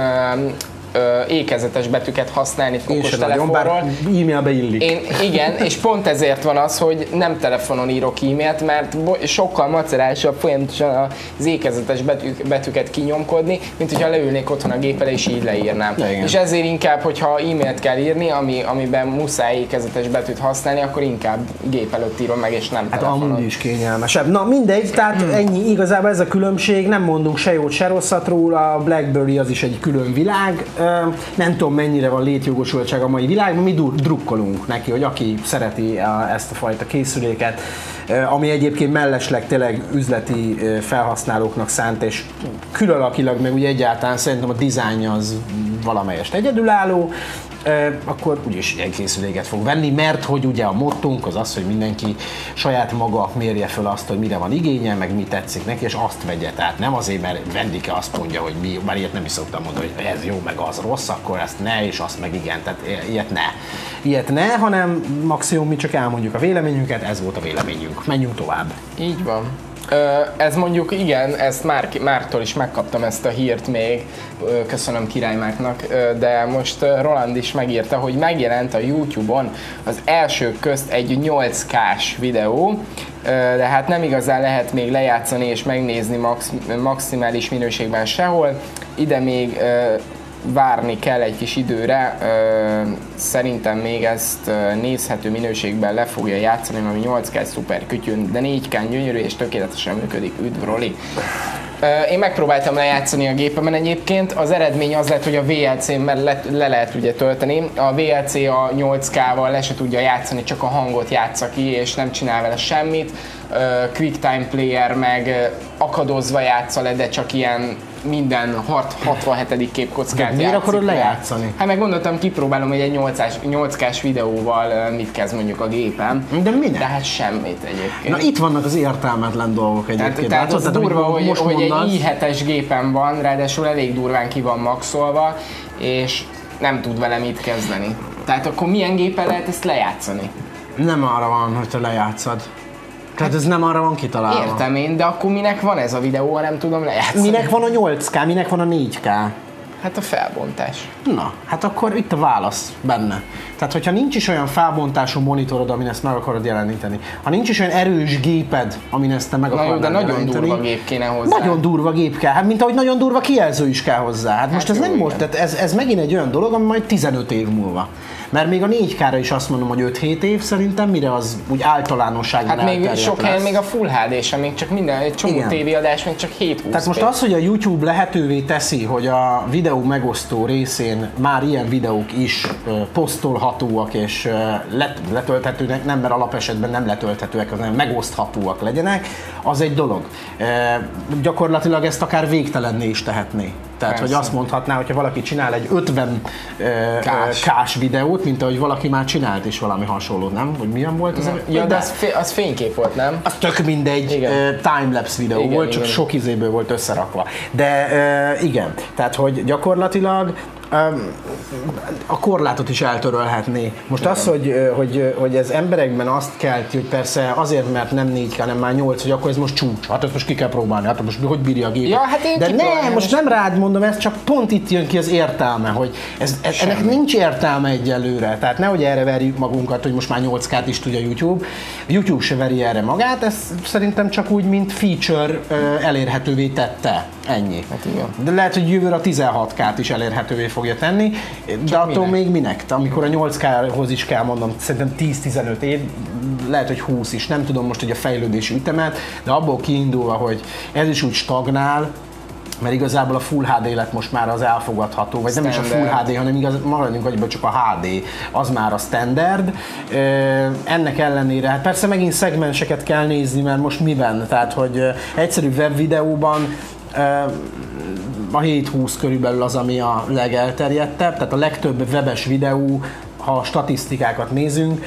ö, ékezetes betűket használni Én okos sem nagyon, telefonról. bár e-mailbe illik. Én, igen, és pont ezért van az, hogy nem telefonon írok e-mailt, mert sokkal macerásabb folyamatosan az ékezetes betű, betűket kinyomkodni, mint hogyha leülnék otthon a gép elé és így leírnám. Igen. és ezért inkább, hogyha e-mailt kell írni, ami, amiben muszáj ékezetes betűt használni, akkor inkább gép előtt írom meg, és nem Hát telefonon. amúgy is kényelmesebb. Na mindegy, tehát Hmm. ennyi igazából ez a különbség, nem mondunk se jót, se rosszat róla, a BlackBerry az is egy külön világ. Nem tudom mennyire van létjogosultság a mai világban, mi drukkolunk neki, hogy aki szereti ezt a fajta készüléket, ami egyébként mellesleg tényleg üzleti felhasználóknak szánt, és külalakilag meg ugye egyáltalán szerintem a dizájnja az valamelyest egyedülálló, akkor úgyis ilyen készüléket fog venni, mert hogy ugye a mottunk az az, hogy mindenki saját maga mérje fel azt, hogy mire van igénye, meg mi tetszik neki, és azt vegye. Tehát nem azért, mert Vendike azt mondja, hogy mi, bár ilyet nem is szoktam mondani, hogy ez jó, meg az rossz, akkor ezt ne, és azt meg igen, tehát ilyet ne. Ilyet ne, hanem maximum mi csak elmondjuk a véleményünket, ez volt a véleményünk. Menjünk tovább. Így van. Ez mondjuk igen, ezt már, Mártól is megkaptam ezt a hírt még, köszönöm Király Márknak, de most Roland is megírta, hogy megjelent a YouTube-on az első közt egy 8K-s videó, de hát nem igazán lehet még lejátszani és megnézni max, maximális minőségben sehol. Ide még várni kell egy kis időre. Szerintem még ezt nézhető minőségben le fogja játszani, ami 8K szuper kütyűn, de 4K gyönyörű és tökéletesen működik. Üdv Roli! Én megpróbáltam lejátszani a gépemen egyébként, az eredmény az lett, hogy a VLC-n mert le, le lehet ugye tölteni, a VLC a 8K-val le se tudja játszani, csak a hangot játsza ki, és nem csinál vele semmit. QuickTime Player meg akadozva játsza le, de csak ilyen minden hat- 67. képkockát Miért akarod le. lejátszani? Hát meg gondoltam, kipróbálom, hogy egy 8-ás, 8K-s videóval mit kezd mondjuk a gépem. De minek? De hát semmit egyébként. Na itt vannak az értelmetlen dolgok egyébként. Tehát, tehát az Látod? durva, hogy, most hogy egy mondasz- i7-es gépen van, ráadásul elég durván ki van maxolva, és nem tud vele mit kezdeni. Tehát akkor milyen gépen lehet ezt lejátszani? Nem arra van, hogy te lejátszad. Tehát ez nem arra van kitalálva. Értem én, de akkor minek van ez a videó, ha nem tudom lejátszani? Minek van a 8K, minek van a 4K? Hát a felbontás. Na, hát akkor itt a válasz benne. Tehát, hogyha nincs is olyan felbontású monitorod, amin ezt meg akarod jeleníteni, ha nincs is olyan erős géped, amin ezt te meg Na akarod de nagyon durva gép kéne hozzá. Nagyon durva gép kell, hát mint ahogy nagyon durva kijelző is kell hozzá. Hát, most ez jó, nem most, igen. tehát ez, ez megint egy olyan dolog, ami majd 15 év múlva. Mert még a 4K-ra is azt mondom, hogy 5-7 év szerintem, mire az úgy általánosságban Hát még sok lesz. helyen még a Full HD sem, még csak minden, egy csomó Igen. tévéadás, még csak 7 Tehát most az, hogy a YouTube lehetővé teszi, hogy a videó megosztó részén már ilyen videók is ö, posztolhatóak és ö, let, letölthetőnek, nem mert alapesetben nem letölthetőek, hanem megoszthatóak legyenek, az egy dolog. Gyakorlatilag ezt akár végtelenné is tehetné. Tehát, Persze. hogy azt mondhatná, hogyha valaki csinál egy 50 ö, Kás. kás videót, mint ahogy valaki már csinált is valami hasonlót, nem? Hogy milyen volt ez? a- Ja, de az, fé- az fénykép volt, nem? az tök mindegy, Igen. timelapse videó Igen, volt, csak igen. sok izéből volt összerakva. De igen, tehát hogy gyakorlatilag a korlátot is eltörölhetné. Most az, hogy, hogy, hogy ez emberekben azt kelti, hogy persze azért, mert nem 4 hanem már 8, hogy akkor ez most csúcs. Hát ezt most ki kell próbálni, hát most hogy bírja a gép. Ja, hát én De nem, most nem rád mondom, ez csak pont itt jön ki az értelme, hogy ez, ez, ennek nincs értelme egyelőre. Tehát nehogy erre verjük magunkat, hogy most már 8K-t is tudja YouTube. YouTube se veri erre magát, ez szerintem csak úgy, mint feature elérhetővé tette. Ennyi. Hát igen. De lehet, hogy jövőre a 16K-t is elérhetővé fogja tenni, de attól minek? még minek? Amikor a 8K-hoz is kell mondom, szerintem 10-15 év, lehet, hogy 20 is, nem tudom most, hogy a fejlődési ütemet, de abból kiindulva, hogy ez is úgy stagnál, mert igazából a Full HD lett most már az elfogadható, vagy nem is a Full Standard. HD, hanem igaz, maradjunk annyiban, csak a HD, az már a standard. Ö, Ennek ellenére, hát persze megint szegmenseket kell nézni, mert most miben? Tehát, hogy egyszerű webvideóban ö, a 720 körülbelül az, ami a legelterjedtebb, tehát a legtöbb webes videó, ha a statisztikákat nézünk,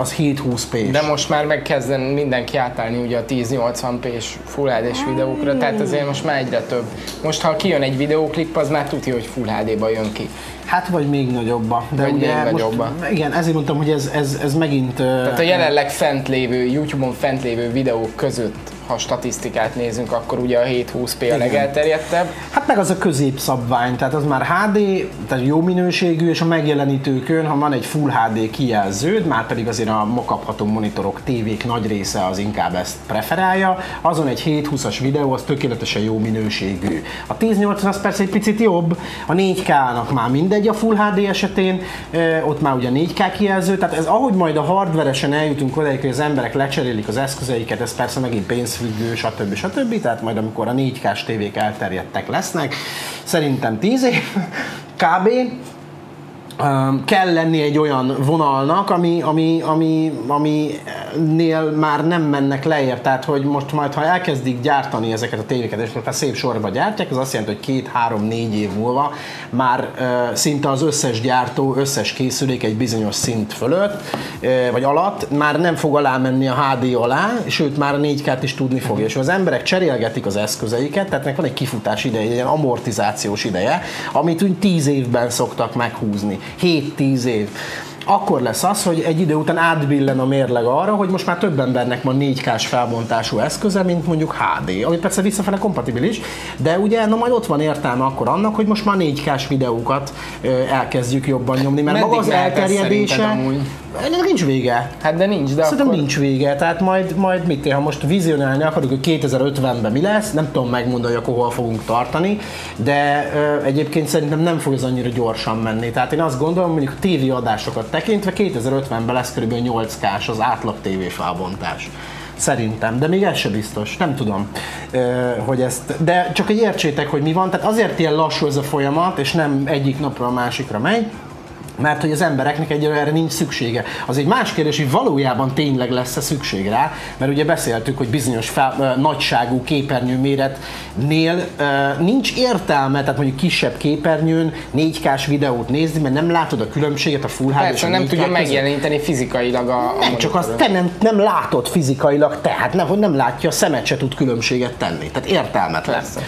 az 720p. De most már megkezden mindenki átállni ugye a 1080p-s Full HD-s videókra, tehát azért most már egyre több. Most ha kijön egy videóklip, az már tudja, hogy Full HD-ba jön ki. Hát vagy még nagyobba. De Vagy ugye még most, nagyobba. Igen, ezért mondtam, hogy ez, ez, ez megint... Tehát a jelenleg fent lévő, YouTube-on fent lévő videók között, ha statisztikát nézünk, akkor ugye a 720p a legelterjedtebb. Hát meg az a középszabvány, tehát az már HD, tehát jó minőségű, és a megjelenítőkön, ha van egy Full HD kijelződ, már pedig azért a mokapható monitorok, tévék nagy része az inkább ezt preferálja, azon egy 720-as videó az tökéletesen jó minőségű. A 1080 az persze egy picit jobb, a 4K-nak már mindegy a Full HD esetén, ott már ugye 4K kijelző, tehát ez ahogy majd a hardveresen eljutunk odáig, hogy az emberek lecserélik az eszközeiket, ez persze megint pénzfüggő, stb. stb. Tehát majd amikor a 4K-s tévék elterjedtek lesznek, szerintem 10 év kb. Kell lenni egy olyan vonalnak, ami, ami, ami, ami nél már nem mennek lejjebb, tehát hogy most majd, ha elkezdik gyártani ezeket a tévéket, és most már szép sorba gyártják, az azt jelenti, hogy két, három, négy év múlva már uh, szinte az összes gyártó, összes készülék egy bizonyos szint fölött, vagy alatt már nem fog alá menni a HD alá, sőt már a 4K-t is tudni fogja. És az emberek cserélgetik az eszközeiket, tehát van egy kifutás ideje, egy amortizációs ideje, amit úgy 10 évben szoktak meghúzni. 7-10 év akkor lesz az, hogy egy idő után átbillen a mérleg arra, hogy most már több embernek van 4K-s felbontású eszköze, mint mondjuk HD, ami persze visszafele kompatibilis, de ugye na majd ott van értelme akkor annak, hogy most már 4K-s videókat elkezdjük jobban nyomni, mert Meddig maga az elterjedése? Ennek nincs vége. Hát de nincs, de Szerintem akkor... nincs vége, tehát majd, majd mit, ha most vizionálni akarjuk, hogy 2050-ben mi lesz, nem tudom megmondani, hogy akkor hol fogunk tartani, de ö, egyébként szerintem nem fog ez annyira gyorsan menni. Tehát én azt gondolom, mondjuk a tévéadásokat tekintve 2050-ben lesz kb. 8K-s az átlag tévés felbontás. Szerintem, de még ez se biztos, nem tudom, hogy ezt, de csak egy értsétek, hogy mi van, tehát azért ilyen lassú ez a folyamat, és nem egyik napra a másikra megy, mert hogy az embereknek egyelőre erre nincs szüksége. Az egy más kérdés, hogy valójában tényleg lesz-e szükség rá, mert ugye beszéltük, hogy bizonyos ö, nagyságú képernyő méretnél ö, nincs értelme, tehát mondjuk kisebb képernyőn 4K-s videót nézni, mert nem látod a különbséget a Full HD Persze, nem 4K tudja között. megjeleníteni fizikailag a... a Nem, csak azt te nem, nem látod fizikailag, tehát nem, hogy nem látja, a szemet se tud különbséget tenni. Tehát értelmetlen. Persze.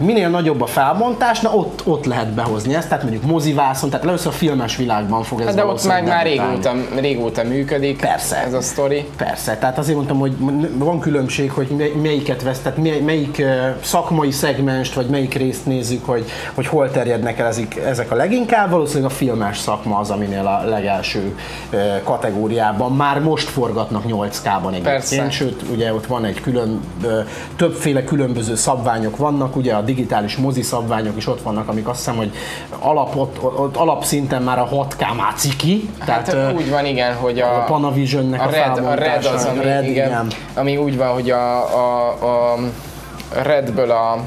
Minél nagyobb a felbontás, na ott, ott lehet behozni ezt, tehát mondjuk mozivászon, tehát először a filmes világban fog ez de ott már, már régóta, régóta működik Persze. ez a sztori. Persze, tehát azért mondtam, hogy van különbség, hogy mely- melyiket vesz, tehát mely- melyik szakmai szegmest, vagy melyik részt nézzük, hogy, hogy hol terjednek el ezek, ezek a leginkább. Valószínűleg a filmes szakma az, aminél a legelső kategóriában. Már most forgatnak 8K-ban egyébként, Persze. sőt, ugye ott van egy külön, többféle különböző szabványok vannak, ugye a digitális mozi szabványok is ott vannak, amik azt hiszem, hogy alap, ott, alapszinten már a 6K már ciki, Hát ö, úgy van, igen, hogy a, a Panavisionnek a, a Red, a Red az, ami, Red, igen, igen. ami úgy van, hogy a, a, a Redből a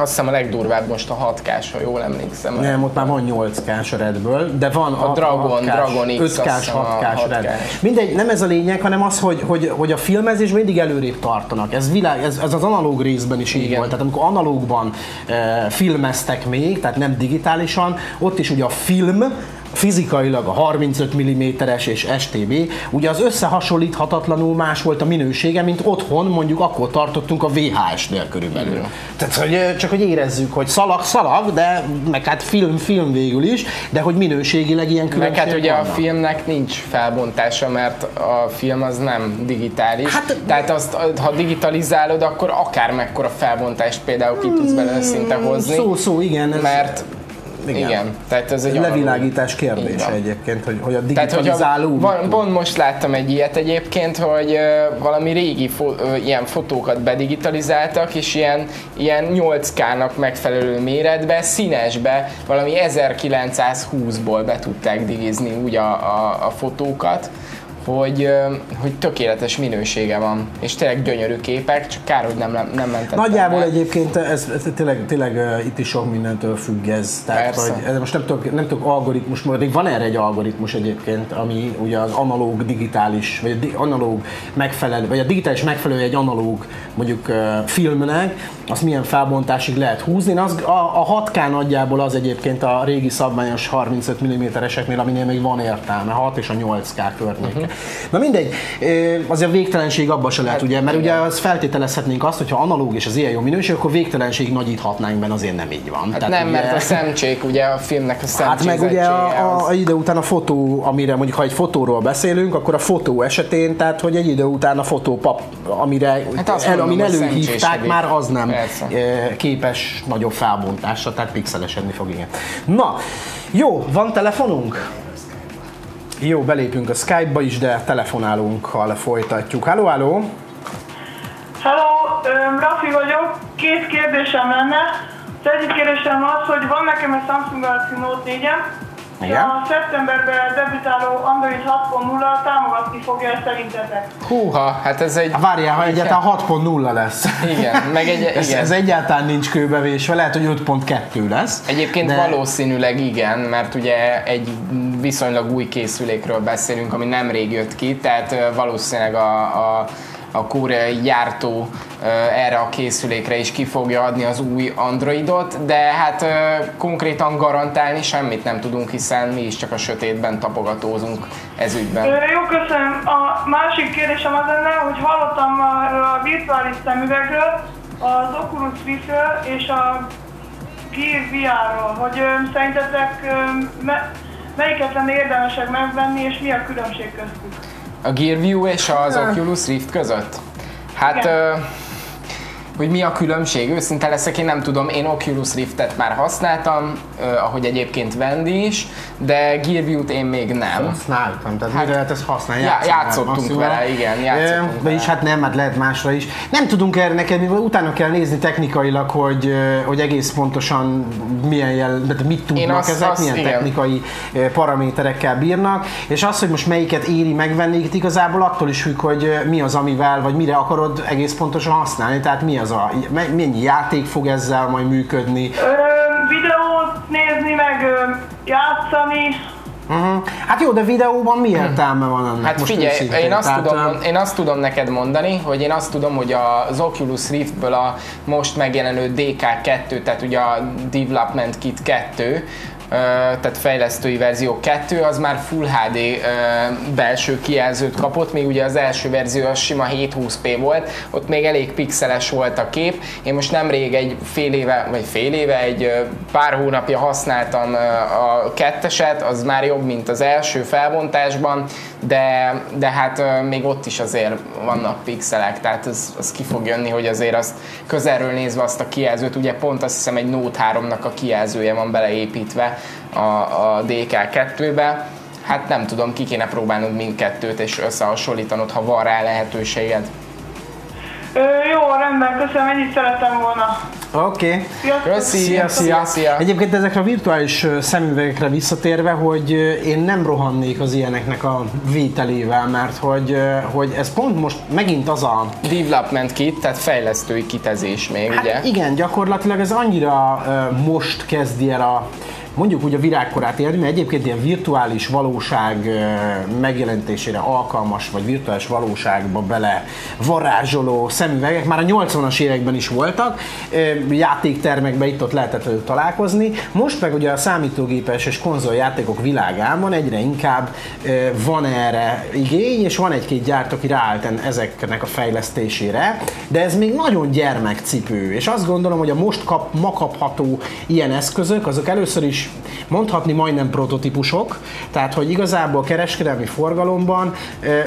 azt hiszem a legdurvább most a 6 k ha jól emlékszem. Nem, ott már van 8K-s a Redből, de van A Dragon- Dragon X, 5K-s, azt hiszem, a 6K-s Red. 6K-s. Mindegy, nem ez a lényeg, hanem az, hogy, hogy, hogy a filmezés mindig előrébb tartanak. Ez, világ, ez, ez az analóg részben is így Igen. volt. Tehát amikor analógban e, filmeztek még, tehát nem digitálisan, ott is ugye a film fizikailag a 35 mm-es és STB, ugye az összehasonlíthatatlanul más volt a minősége, mint otthon mondjuk akkor tartottunk a VHS-nél körülbelül. Tehát, hogy csak hogy érezzük, hogy szalag, szalag, de meg hát film, film végül is, de hogy minőségileg ilyen Meg különbségek hát ugye a vannak. filmnek nincs felbontása, mert a film az nem digitális. Hát- Tehát azt, ha digitalizálod, akkor akár mekkora felbontást például ki tudsz belőle szinte hozni. Szó, szó, igen. Mert igen. igen. Tehát ez egy levilágítás kérdése van. egyébként, hogy, hogy a Tehát, hogyha digitalizáló... van, most láttam egy ilyet egyébként, hogy ö, valami régi fo- ö, ilyen fotókat bedigitalizáltak, és ilyen, ilyen 8K-nak megfelelő méretbe, színesbe, valami 1920-ból be tudták digizni úgy a, a, a fotókat, hogy, hogy tökéletes minősége van, és tényleg gyönyörű képek, csak kár, hogy nem, nem mentettem Nagyjából el. egyébként ez, ez tényleg, tényleg itt is sok mindentől függ ez. Tehát, Persze. hogy ez most nem tudok, nem tudok algoritmus, mondani, van erre egy algoritmus egyébként, ami ugye az analóg, digitális, vagy analóg megfelelő, vagy a digitális megfelelő egy analóg mondjuk filmnek, azt milyen felbontásig lehet húzni. Én Az, a, a 6K nagyjából az egyébként a régi szabványos 35 mm-eseknél, aminél még van értelme, 6 és a 8K környéke. Uh-huh. Na mindegy, azért a végtelenség abba se lehet, Hát, ugye, mert igen. ugye azt feltételezhetnénk azt, hogyha analóg és az ilyen jó minőség, akkor végtelenség nagyíthatnánk benne, azért nem így van. Hát nem, mert a szemcsék, ugye a filmnek a Hát meg ugye a, a, az- a idő után a fotó, amire mondjuk ha egy fotóról beszélünk, akkor a fotó esetén, tehát hogy egy idő után a fotópap, amire Hát azt el, mondom, amin előhívták, már az nem Persze. képes nagyobb felbontásra, tehát pixelesedni fog, igen. Na, jó, van telefonunk? Jó, belépünk a Skype-ba is, de telefonálunkkal folytatjuk. Halló, halló! Hello, Rafi vagyok. Két kérdésem lenne. Az egyik kérdésem az, hogy van nekem egy Samsung Galaxy Note 4 és a szeptemberben debütáló Android 6.0 támogatni fogja ezt szerintetek? Húha, hát ez egy... Várjál, ha egyáltalán 6.0 lesz. Igen, meg egy, ez, igen. ez egyáltalán nincs kőbevésve, lehet, hogy 5.2 lesz. Egyébként de... valószínűleg igen, mert ugye egy viszonylag új készülékről beszélünk, ami nemrég jött ki, tehát valószínűleg a, a a koreai gyártó erre a készülékre is ki fogja adni az új Androidot, de hát konkrétan garantálni semmit nem tudunk, hiszen mi is csak a sötétben tapogatózunk ez ügyben. Jó, köszönöm. A másik kérdésem az lenne, hogy hallottam már a virtuális szemüvegről, az Oculus Rift-ről és a Gear VR-ról, hogy szerintetek melyiket lenne érdemesebb megvenni, és mi a különbség köztük? A Gearview és az Oculus Rift között? Hát, hogy mi a különbség? Őszinte leszek, én nem tudom, én Oculus Riftet már használtam, uh, ahogy egyébként Vendi is, de Gearview-t én még nem. Használtam, tehát hát, mire lehet ezt használni? Já, játszottunk vele, igen, játszottunk e, vele. is hát nem, hát lehet másra is. Nem tudunk erre neked, mivel utána kell nézni technikailag, hogy, hogy egész pontosan milyen jel, mit tudnak én azt, ezek, azt, milyen igen. technikai paraméterekkel bírnak, és az, hogy most melyiket éri megvenni, itt igazából attól is függ, hogy mi az, amivel, vagy mire akarod egész pontosan használni, tehát mi az az a, mennyi játék fog ezzel majd működni? Ö, videót nézni, meg ö, játszani. Uh-huh. Hát jó, de videóban mi értelme van ennek? Hát most figyelj, én azt, Tehát, tudom, én azt tudom neked mondani, hogy én azt tudom, hogy az Oculus Riftből a most megjelenő DK2, tehát ugye a Development Kit 2, tehát fejlesztői verzió 2, az már Full HD belső kijelzőt kapott, még ugye az első verzió az sima 720p volt, ott még elég pixeles volt a kép. Én most nemrég egy fél éve, vagy fél éve, egy pár hónapja használtam a ketteset, az már jobb, mint az első felbontásban, de, de hát még ott is azért vannak pixelek, tehát az, az ki fog jönni, hogy azért azt közelről nézve azt a kijelzőt, ugye pont azt hiszem egy Note 3-nak a kijelzője van beleépítve a, a DK2-be, hát nem tudom, ki kéne próbálnod mindkettőt és összehasonlítanod, ha van rá lehetőséged. Ö, jó, rendben, köszönöm, ennyit szerettem volna. Oké. Okay. Köszi, szia, szia, szia. Egyébként ezekre a virtuális szemüvegekre visszatérve, hogy én nem rohannék az ilyeneknek a vételével, mert hogy, hogy ez pont most megint az a... Development kit, tehát fejlesztői kitezés még, hát ugye? igen, gyakorlatilag ez annyira most kezdi el a mondjuk úgy a virágkorát élni, mert egyébként ilyen virtuális valóság megjelentésére alkalmas, vagy virtuális valóságba bele varázsoló szemüvegek már a 80-as években is voltak, játéktermekben itt-ott lehetett találkozni, most meg ugye a számítógépes és konzoljátékok világában egyre inkább van erre igény, és van egy-két gyártó, aki ráállt ezeknek a fejlesztésére, de ez még nagyon gyermekcipő, és azt gondolom, hogy a most kap, ma kapható ilyen eszközök, azok először is mondhatni majdnem prototípusok, tehát hogy igazából kereskedelmi forgalomban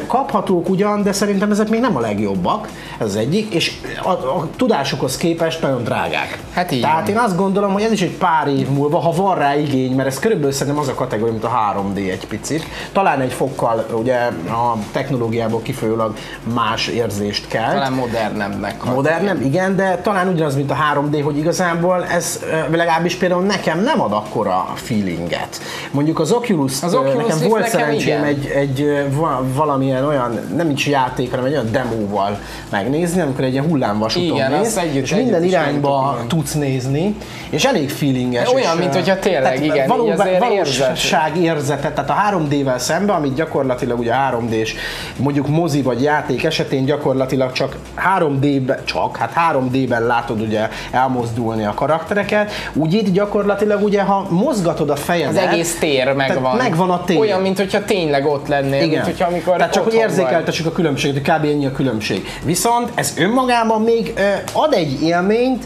kaphatók ugyan, de szerintem ezek még nem a legjobbak, ez az egyik, és a, a tudásukhoz képest nagyon drágák. Hát így Tehát van. én azt gondolom, hogy ez is egy pár év múlva, ha van rá igény, mert ez körülbelül szerintem az a kategória, mint a 3D egy picit, talán egy fokkal ugye a technológiából kifolyólag más érzést kell. Talán modernebbnek. Modernebb, igen, de talán ugyanaz, mint a 3D, hogy igazából ez legalábbis például nekem nem ad akkora akkora feelinget. Mondjuk az Oculus, az Oculus nekem volt nekem szerencsém egy, egy, valamilyen olyan, nem is játék, hanem egy olyan demóval megnézni, amikor egy ilyen hullámvasúton igen, néz, együtt, és együtt minden irányba tudsz nézni, és elég feelinges. Olyan, és, mint hogyha tényleg, tehát igen, valóban, valóság érzete, tehát a 3D-vel szemben, amit gyakorlatilag ugye 3D-s, mondjuk mozi vagy játék esetén gyakorlatilag csak 3D-ben, csak, hát 3D-ben látod ugye elmozdulni a karaktereket, úgy itt gyakorlatilag ugye, ha mozgatod a fejedet. Az egész tér megvan. Megvan a tér. Olyan, mint hogyha tényleg ott lennél. Igen. Mint hogyha amikor Tehát csak hogy érzékeltessük a különbséget, hogy kb. ennyi a különbség. Viszont ez önmagában még ad egy élményt,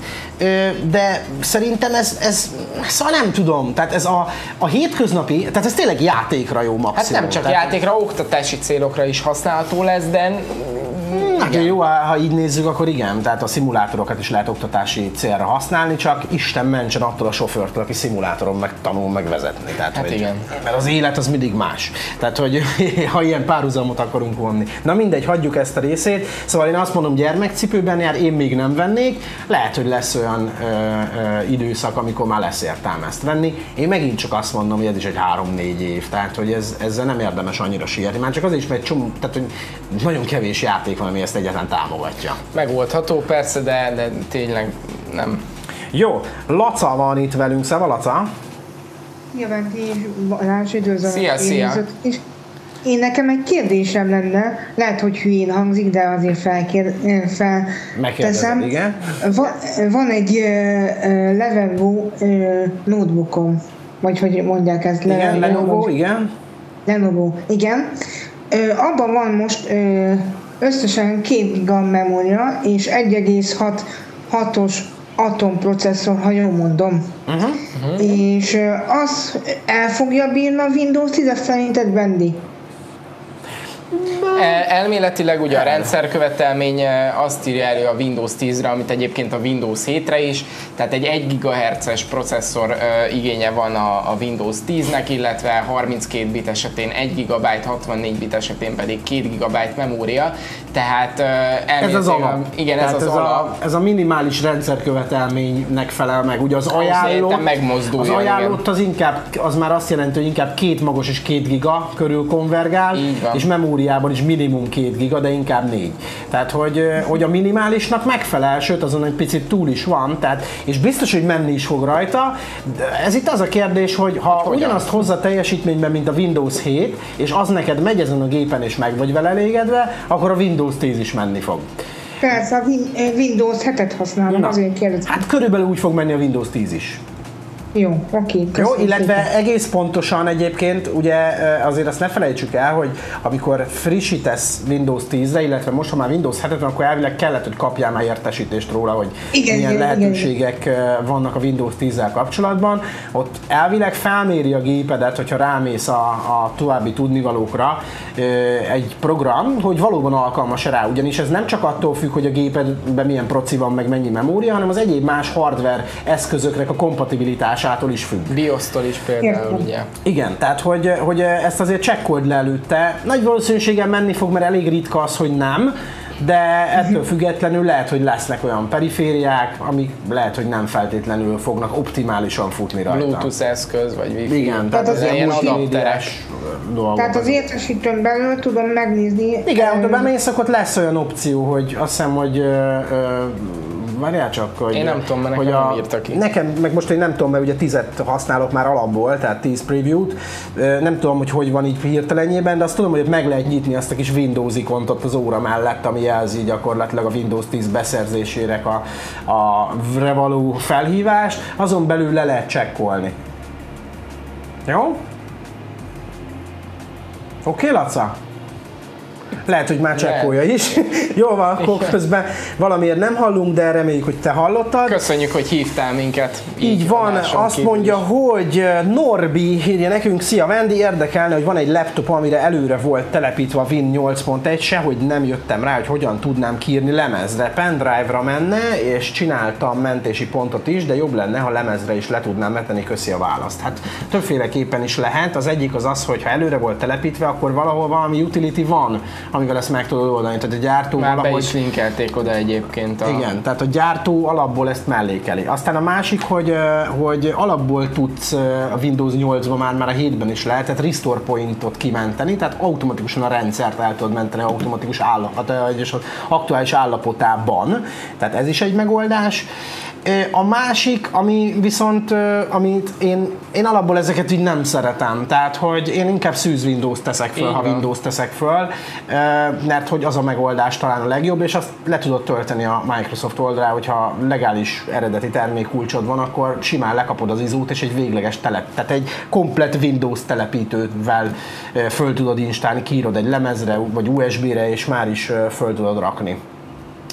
de szerintem ez, ez, szóval nem tudom, tehát ez a, a hétköznapi, tehát ez tényleg játékra jó maximum. Hát nem csak tehát, játékra, oktatási célokra is használható lesz, de Na Hát Igen. jó, ha így nézzük, akkor igen, tehát a szimulátorokat is lehet oktatási célra használni, csak Isten mentsen attól a sofőrtől, aki szimulátoron meg tanul megvezetni. Tehát, Hát hogy, igen. Mert az élet az mindig más. Tehát, hogy ha ilyen párhuzamot akarunk vonni. Na mindegy, hagyjuk ezt a részét. Szóval én azt mondom, gyermekcipőben jár, én még nem vennék. Lehet, hogy lesz olyan ö, ö, időszak, amikor már lesz értelme ezt venni. Én megint csak azt mondom, hogy ez is egy 3-4 év. Tehát, hogy ez, ezzel nem érdemes annyira sietni. Már csak azért is, mert csomó, tehát, hogy nagyon kevés játék van, ami ezt egyáltalán támogatja. Megoldható persze, de, de tényleg nem. Jó, Laca van itt velünk, Szeva Laca. Jelentés, Balázs, üdvözlöm. Szia, szia. is. Én nekem egy kérdésem lenne, lehet, hogy hülyén hangzik, de azért felkér, fel teszem. igen. Van, van egy uh, Lenovo uh, notebookom, vagy hogy mondják ezt? Igen, Lenovo, igen. Lenovo, igen. Ö, abban van most ö, összesen 2 giga memória és 1,6-os atomprocesszor, ha jól mondom. Uh-huh. És ö, az el fogja bírni a Windows 10 szerinted, Bendi? 嗯 El- Elméletileg ugye a rendszerkövetelmény eh, azt írja elő a Windows 10-re, amit egyébként a Windows 7-re is, tehát egy 1 GHz-es processzor igénye van a, a Windows 10-nek, illetve 32 bit esetén 1 GB, 64 bit esetén pedig 2 GB memória, tehát Ez az alap. Igen, Tehát ez az ez alap. A, ez a minimális rendszerkövetelménynek felel meg. Ugye az ajánlott, megmozduljon, az ajánlott az inkább, az már azt jelenti, hogy inkább két magos és két giga körül konvergál, és memóriában is minimum két giga, de inkább négy. Tehát, hogy, hogy a minimálisnak megfelel, sőt azon egy picit túl is van, tehát, és biztos, hogy menni is fog rajta. Ez itt az a kérdés, hogy ha hogyan? ugyanazt hozza teljesítményben, mint a Windows 7, és az neked megy ezen a gépen, és meg vagy vele elégedve, akkor a Windows 10 is menni fog. Persze, a Windows 7-et használom, Na, azért kérdezem. Hát körülbelül úgy fog menni a Windows 10 is. Jó, oké, Jó, illetve szépen. egész pontosan egyébként, ugye azért azt ne felejtsük el, hogy amikor frissítesz Windows 10-re, illetve most, ha már Windows 7 akkor elvileg kellett, hogy kapjál már értesítést róla, hogy Igen, milyen igen, lehetőségek eh, vannak a Windows 10-zel kapcsolatban. Ott elvileg felméri a gépedet, hogyha rámész a, a további tudnivalókra egy program, hogy valóban alkalmas rá, ugyanis ez nem csak attól függ, hogy a gépedben milyen proci van, meg mennyi memória, hanem az egyéb más hardware eszközöknek a kompatibilitásától is függ. BIOS-tól is például, Értem. ugye. Igen, tehát hogy, hogy ezt azért csekkold le előtte. Nagy valószínűséggel menni fog, mert elég ritka az, hogy nem, de ettől függetlenül lehet, hogy lesznek olyan perifériák, amik lehet, hogy nem feltétlenül fognak optimálisan futni rajta. Bluetooth eszköz, vagy Wi-Fi. Igen, tehát az ez ilyen adapterek. dolgok. Tehát az értesítőn belül tudom megnézni. Igen, ha bemész, akkor lesz olyan opció, hogy azt hiszem, hogy ö, ö, várjál csak, hogy... Én nem tudom, mert hogy nekem a, nem írta ki. Nekem, meg most én nem tudom, mert ugye 10 használok már alapból, tehát 10 preview-t. Nem tudom, hogy hogy van így hirtelenjében, de azt tudom, hogy meg lehet nyitni azt a kis Windows ikont ott az óra mellett, ami jelzi gyakorlatilag a Windows 10 beszerzésének a, a való felhívást. Azon belül le lehet csekkolni. Jó? Oké, okay, Laca? Lehet, hogy már csekkolja is. Jó van, akkor közben valamiért nem hallunk, de reméljük, hogy te hallottad. Köszönjük, hogy hívtál minket. Így van, adáson azt mondja, is. hogy Norbi írja nekünk, szia Vendi, érdekelne, hogy van egy laptop, amire előre volt telepítve a Win 8.1, sehogy nem jöttem rá, hogy hogyan tudnám kiírni lemezre. Pendrive-ra menne, és csináltam mentési pontot is, de jobb lenne, ha lemezre is le tudnám meteni, köszi a választ. Hát többféleképpen is lehet. Az egyik az az, hogy ha előre volt telepítve, akkor valahol valami utility van, amivel ezt meg tudod oldani. Tehát a gyártó Már be valahogy... is linkelték oda egyébként. A... Igen, tehát a gyártó alapból ezt mellékeli. Aztán a másik, hogy, hogy alapból tudsz a Windows 8-ban már, már a 7-ben is lehetett restore pointot kimenteni, tehát automatikusan a rendszert el tudod menteni automatikus állapot, az aktuális állapotában. Tehát ez is egy megoldás. A másik, ami viszont, amit én, én alapból ezeket így nem szeretem, tehát hogy én inkább szűz Windows teszek föl, ha. Windows teszek föl, mert hogy az a megoldás talán a legjobb, és azt le tudod tölteni a Microsoft oldalra, hogyha legális eredeti termékkulcsod van, akkor simán lekapod az izót, és egy végleges telep, tehát egy komplet Windows telepítővel föl tudod installni, kiírod egy lemezre, vagy USB-re, és már is föl tudod rakni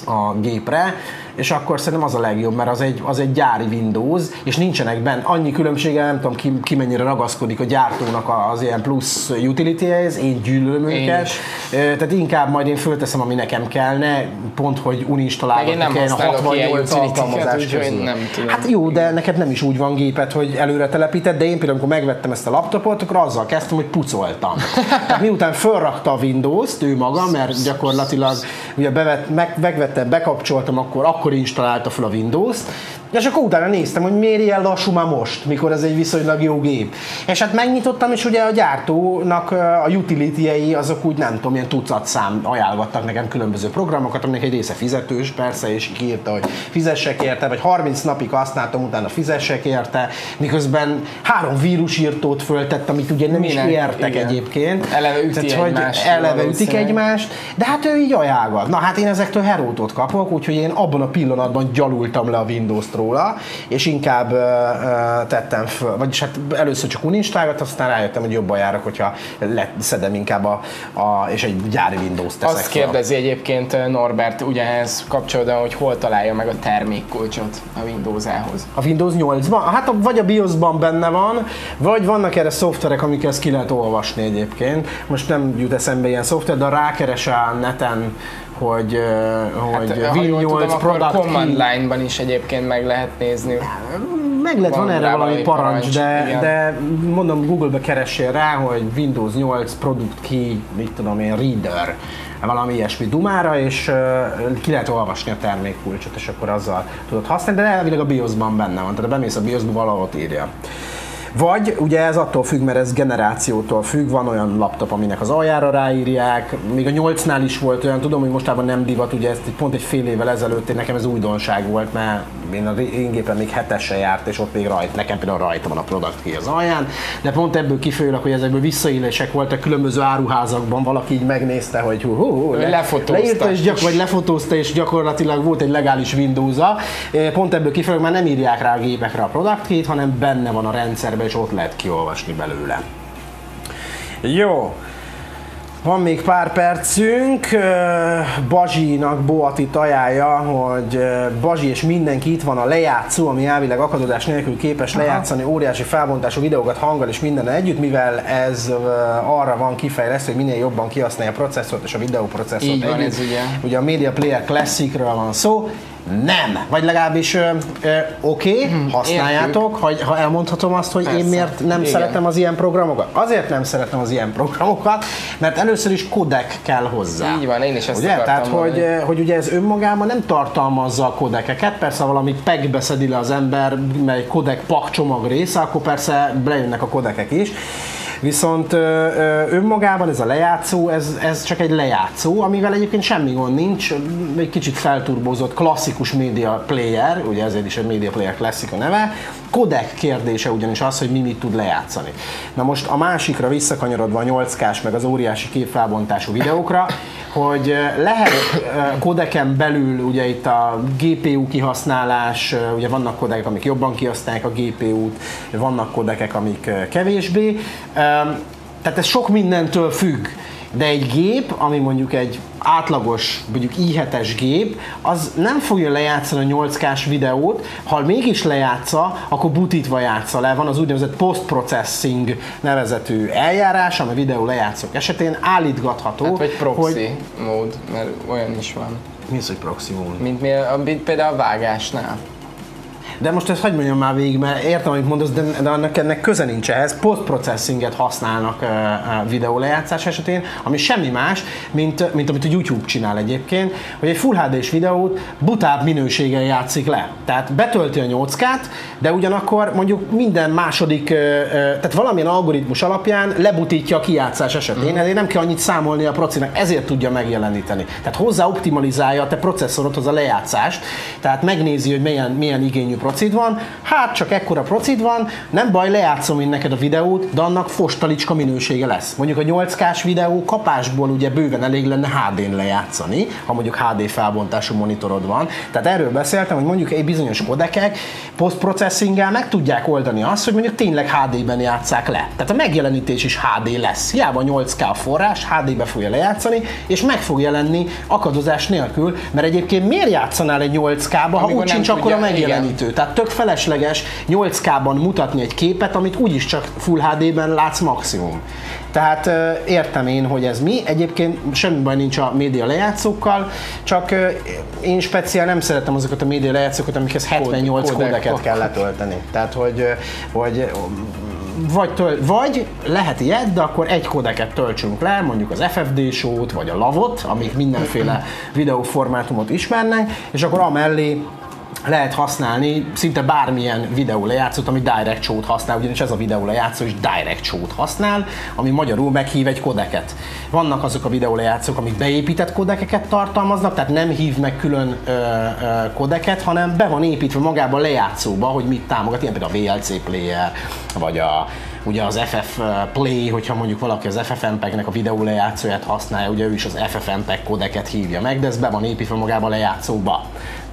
a gépre. És akkor szerintem az a legjobb, mert az egy, az egy gyári Windows, és nincsenek benne annyi különbsége, nem tudom ki, ki mennyire ragaszkodik a gyártónak az ilyen plusz utility-hez, én gyűlölöm Én őket, tehát inkább majd én fölteszem, ami nekem kellene, pont, hogy uninstalálgatni Meg én nem kelljen a használok ilyen 68 utility-ket, alkalmazás közül. nem tudom. Hát jó, de neked nem is úgy van géped, hogy előre telepíted, de én például, amikor megvettem ezt a laptopot, akkor azzal kezdtem, hogy pucoltam. Tehát miután fölrakta a Windows-t, ő maga, mert gyakorlatilag ugye bevet, meg, megvette, bekapcsoltam, akkor, akkor installálta fel a Windows-t, és akkor utána néztem, hogy miért ilyen lassú már most, mikor ez egy viszonylag jó gép. És hát megnyitottam, és ugye a gyártónak a utility azok úgy nem tudom, ilyen tucat szám ajánlgattak nekem különböző programokat, aminek egy része fizetős persze, és kiírta, hogy fizessek érte, vagy 30 napig használtam, utána fizessek érte, miközben három vírusírtót föltett, amit ugye nem Minek? is értek Igen. egyébként. Eleve üti Tehát, hogy egymást eleve ütik egymást, de hát ő így ajánlgat. Na hát én ezektől herótot kapok, úgyhogy én abban a pillanatban gyalultam le a Windows-t róla, és inkább uh, tettem föl, vagyis hát először csak uninstágat, aztán rájöttem, hogy jobban járok, hogyha leszedem inkább a, a és egy gyári Windows-t teszek Azt kérdezi egyébként eh, Norbert ugyanez kapcsolódóan, hogy hol találja meg a termékkulcsot a Windows-ához. A Windows 8-ban? Hát a- vagy a BIOS-ban benne van, vagy vannak erre szoftverek, amikkel ezt ki lehet olvasni egyébként. Most nem jut eszembe ilyen szoftver, de rákeres a neten, hogy, hogy Hát, ha jól tudom, Win8 akkor product Command. Line-ban is egyébként meg lehet nézni. Meg lett, van, Van erre valami parancs, parancs, de, igen. de mondom, Google-be keressél rá, hogy Windows 8 Product Key, mit tudom én, Reader, valami ilyesmi dumára, és uh, ki lehet olvasni a termékkulcsot, és akkor azzal tudod használni, de elvileg a BIOS-ban benne van, tehát bemész a BIOS-ba, valahol írja. Vagy ugye ez attól függ, mert ez generációtól függ, van olyan laptop, aminek az aljára ráírják, még a 8-nál is volt olyan, tudom, hogy mostában nem divat, ugye ezt pont egy fél évvel ezelőtt nekem ez újdonság volt, mert én a én gépen még hetese járt, és ott még rajt, nekem például rajta van a product ki az alján, de pont ebből kifolyólag, hogy ezekből visszaélések voltak különböző áruházakban, valaki így megnézte, hogy hú, hú, hú lefotózta. leírta, és, gyak, vagy lefotózta, és gyakorlatilag volt egy legális Windows-a. Pont ebből kifolyólag már nem írják rá a gépekre a product key hanem benne van a rendszerben, és ott lehet kiolvasni belőle. Jó. Van még pár percünk. Bazsinak Boatit ajánlja, hogy Bazsi és mindenki itt van a lejátszó, ami elvileg akadozás nélkül képes lejátszani óriási felbontású videókat hanggal és minden együtt, mivel ez arra van kifejlesztő, hogy minél jobban kihasználja a processzort és a videóprocesszort Így van, együtt. ez ugye. Ugye a Media Player Classicről van szó, nem. Vagy legalábbis ö, ö, oké, okay, használjátok, ha, ha elmondhatom azt, hogy én Persze. miért nem Igen. szeretem az ilyen programokat. Azért nem szeretem az ilyen programokat, mert először is kodek kell hozzá. Így van, én is ezt Ugye? Tehát, hogy, mondani. hogy ugye ez önmagában nem tartalmazza a kodekeket, persze valami pegbe szedi le az ember, mely kodek pak csomag része, akkor persze bejönnek a kodekek is. Viszont önmagában ez a lejátszó, ez, ez csak egy lejátszó, amivel egyébként semmi gond nincs, egy kicsit felturbózott klasszikus media player, ugye ezért is egy media player classic a neve. Kodek kérdése ugyanis az, hogy mi mit tud lejátszani. Na most a másikra visszakanyarodva a 8K-s meg az óriási képfelbontású videókra, hogy lehet kodeken belül ugye itt a GPU kihasználás, ugye vannak kodekek, amik jobban kihasználják a GPU-t, vannak kodekek, amik kevésbé. Tehát ez sok mindentől függ. De egy gép, ami mondjuk egy átlagos, mondjuk i7-es gép, az nem fogja lejátszani a 8K-s videót, ha mégis lejátsza, akkor butítva játsza le. Van az úgynevezett post-processing nevezetű eljárás, ami videó lejátszók esetén állítgatható, Hát, vagy proxy hogy mód, mert olyan is van. mi az, hogy proxy mód? Mint, mi, a- mint például a vágásnál. De most ezt hagyd mondjam már végig, mert értem, amit mondasz, de, de annak ennek köze nincs ehhez. Post-processinget használnak uh, uh, videó lejátszás esetén, ami semmi más, mint, mint amit a YouTube csinál egyébként, hogy egy Full HD-s videót butább minőséggel játszik le. Tehát betölti a 8K-t, de ugyanakkor mondjuk minden második, uh, uh, tehát valamilyen algoritmus alapján lebutítja a kijátszás esetén, ezért nem kell annyit számolni a procinak, ezért tudja megjeleníteni. Tehát hozzá optimalizálja a te processzorodhoz a lejátszást, tehát megnézi, hogy milyen, milyen igényű kőkemény procid van, hát csak ekkora procid van, nem baj, lejátszom én neked a videót, de annak fostalicska minősége lesz. Mondjuk a 8K-s videó kapásból ugye bőven elég lenne HD-n lejátszani, ha mondjuk HD felbontású monitorod van. Tehát erről beszéltem, hogy mondjuk egy bizonyos kodekek post-processinggel meg tudják oldani azt, hogy mondjuk tényleg HD-ben játszák le. Tehát a megjelenítés is HD lesz. Hiába 8K forrás, HD-be fogja lejátszani, és meg fog jelenni akadozás nélkül, mert egyébként miért játszanál egy 8K-ba, ha úgy sincs akkor a tudja- megjelenítő. Tehát tök felesleges 8K-ban mutatni egy képet, amit úgyis csak Full HD-ben látsz maximum. Tehát értem én, hogy ez mi. Egyébként semmi baj nincs a média lejátszókkal, csak én speciál nem szeretem azokat a média lejátszókat, amikhez 78 kódek- kódeket kell letölteni. Tehát, hogy, hogy vagy, töl, vagy lehet ilyet, de akkor egy kodeket töltsünk le, mondjuk az FFD show-t, vagy a lavot, amik mindenféle videóformátumot ismernek, és akkor amellé lehet használni szinte bármilyen videó lejátszót, ami Direct Show-t használ, ugyanis ez a videó lejátszó is Direct Show-t használ, ami magyarul meghív egy kodeket. Vannak azok a videó lejátszók, amik beépített kodekeket tartalmaznak, tehát nem hív meg külön ö, ö, kodeket, hanem be van építve magába a lejátszóba, hogy mit támogat, ilyen például a VLC Player, vagy a ugye az FF Play, hogyha mondjuk valaki az FFmpeg-nek a videó lejátszóját használja, ugye ő is az FFmpeg kodeket hívja meg, de ez be van építve magába a lejátszóba.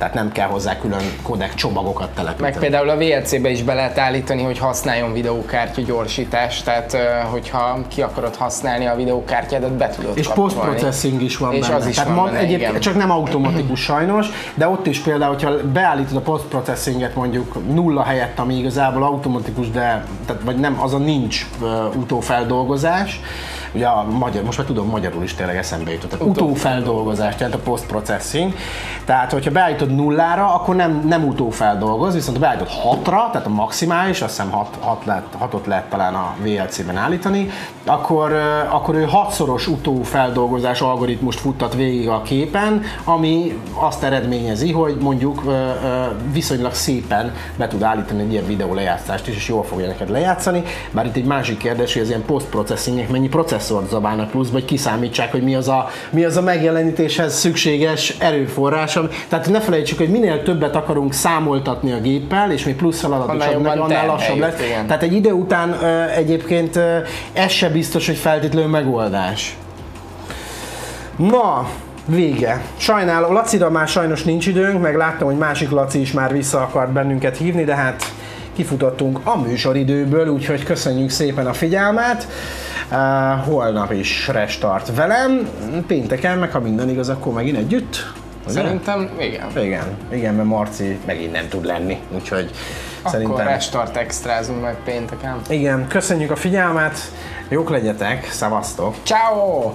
Tehát nem kell hozzá külön kodek csomagokat telepíteni. Meg például a VLC-be is be lehet állítani, hogy használjon videókártya gyorsítást, tehát hogyha ki akarod használni a videókártyádat, be tudod És kapcsolni. post-processing is van És benne. az is Tehát van ma, benne, egyébként igen. csak nem automatikus sajnos, de ott is például, hogyha beállítod a post-processinget mondjuk nulla helyett, ami igazából automatikus, de tehát, vagy nem, azon nincs uh, utófeldolgozás, ugye a magyar, most már tudom magyarul is tényleg eszembe jutott, utófeldolgozás, tehát a post-processing. Tehát, hogyha beállítod nullára, akkor nem, nem utófeldolgoz, viszont ha beállítod 6-ra, tehát a maximális, azt hiszem 6, 6 lehet, 6-ot lehet talán a VLC-ben állítani, akkor, akkor ő hatszoros utófeldolgozás algoritmust futtat végig a képen, ami azt eredményezi, hogy mondjuk viszonylag szépen be tud állítani egy ilyen videó lejátszást is, és jól fogja neked lejátszani. Bár itt egy másik kérdés, hogy az ilyen post-processingek mennyi processzort zabálnak pluszba, hogy kiszámítsák, hogy mi az a, mi az a megjelenítéshez szükséges erőforrás. Ami- Tehát ne felejtsük, hogy minél többet akarunk számoltatni a géppel, és még plusz feladat is Annál annál lassabb lesz. igen. Tehát egy idő után egyébként ez se biztos, hogy feltétlenül megoldás. Na, vége. Sajnálom, Lacira már sajnos nincs időnk, meg láttam, hogy másik Laci is már vissza akart bennünket hívni, de hát kifutottunk a műsoridőből, úgyhogy köszönjük szépen a figyelmet. Uh, holnap is restart velem, pénteken, meg ha minden igaz, akkor megint együtt. Ugye? Szerintem, igen. Igen, igen, mert Marci megint nem tud lenni, úgyhogy Akkor szerintem... restart extrázunk meg pénteken. Igen, köszönjük a figyelmet, jók legyetek, szavaztok! Ciao!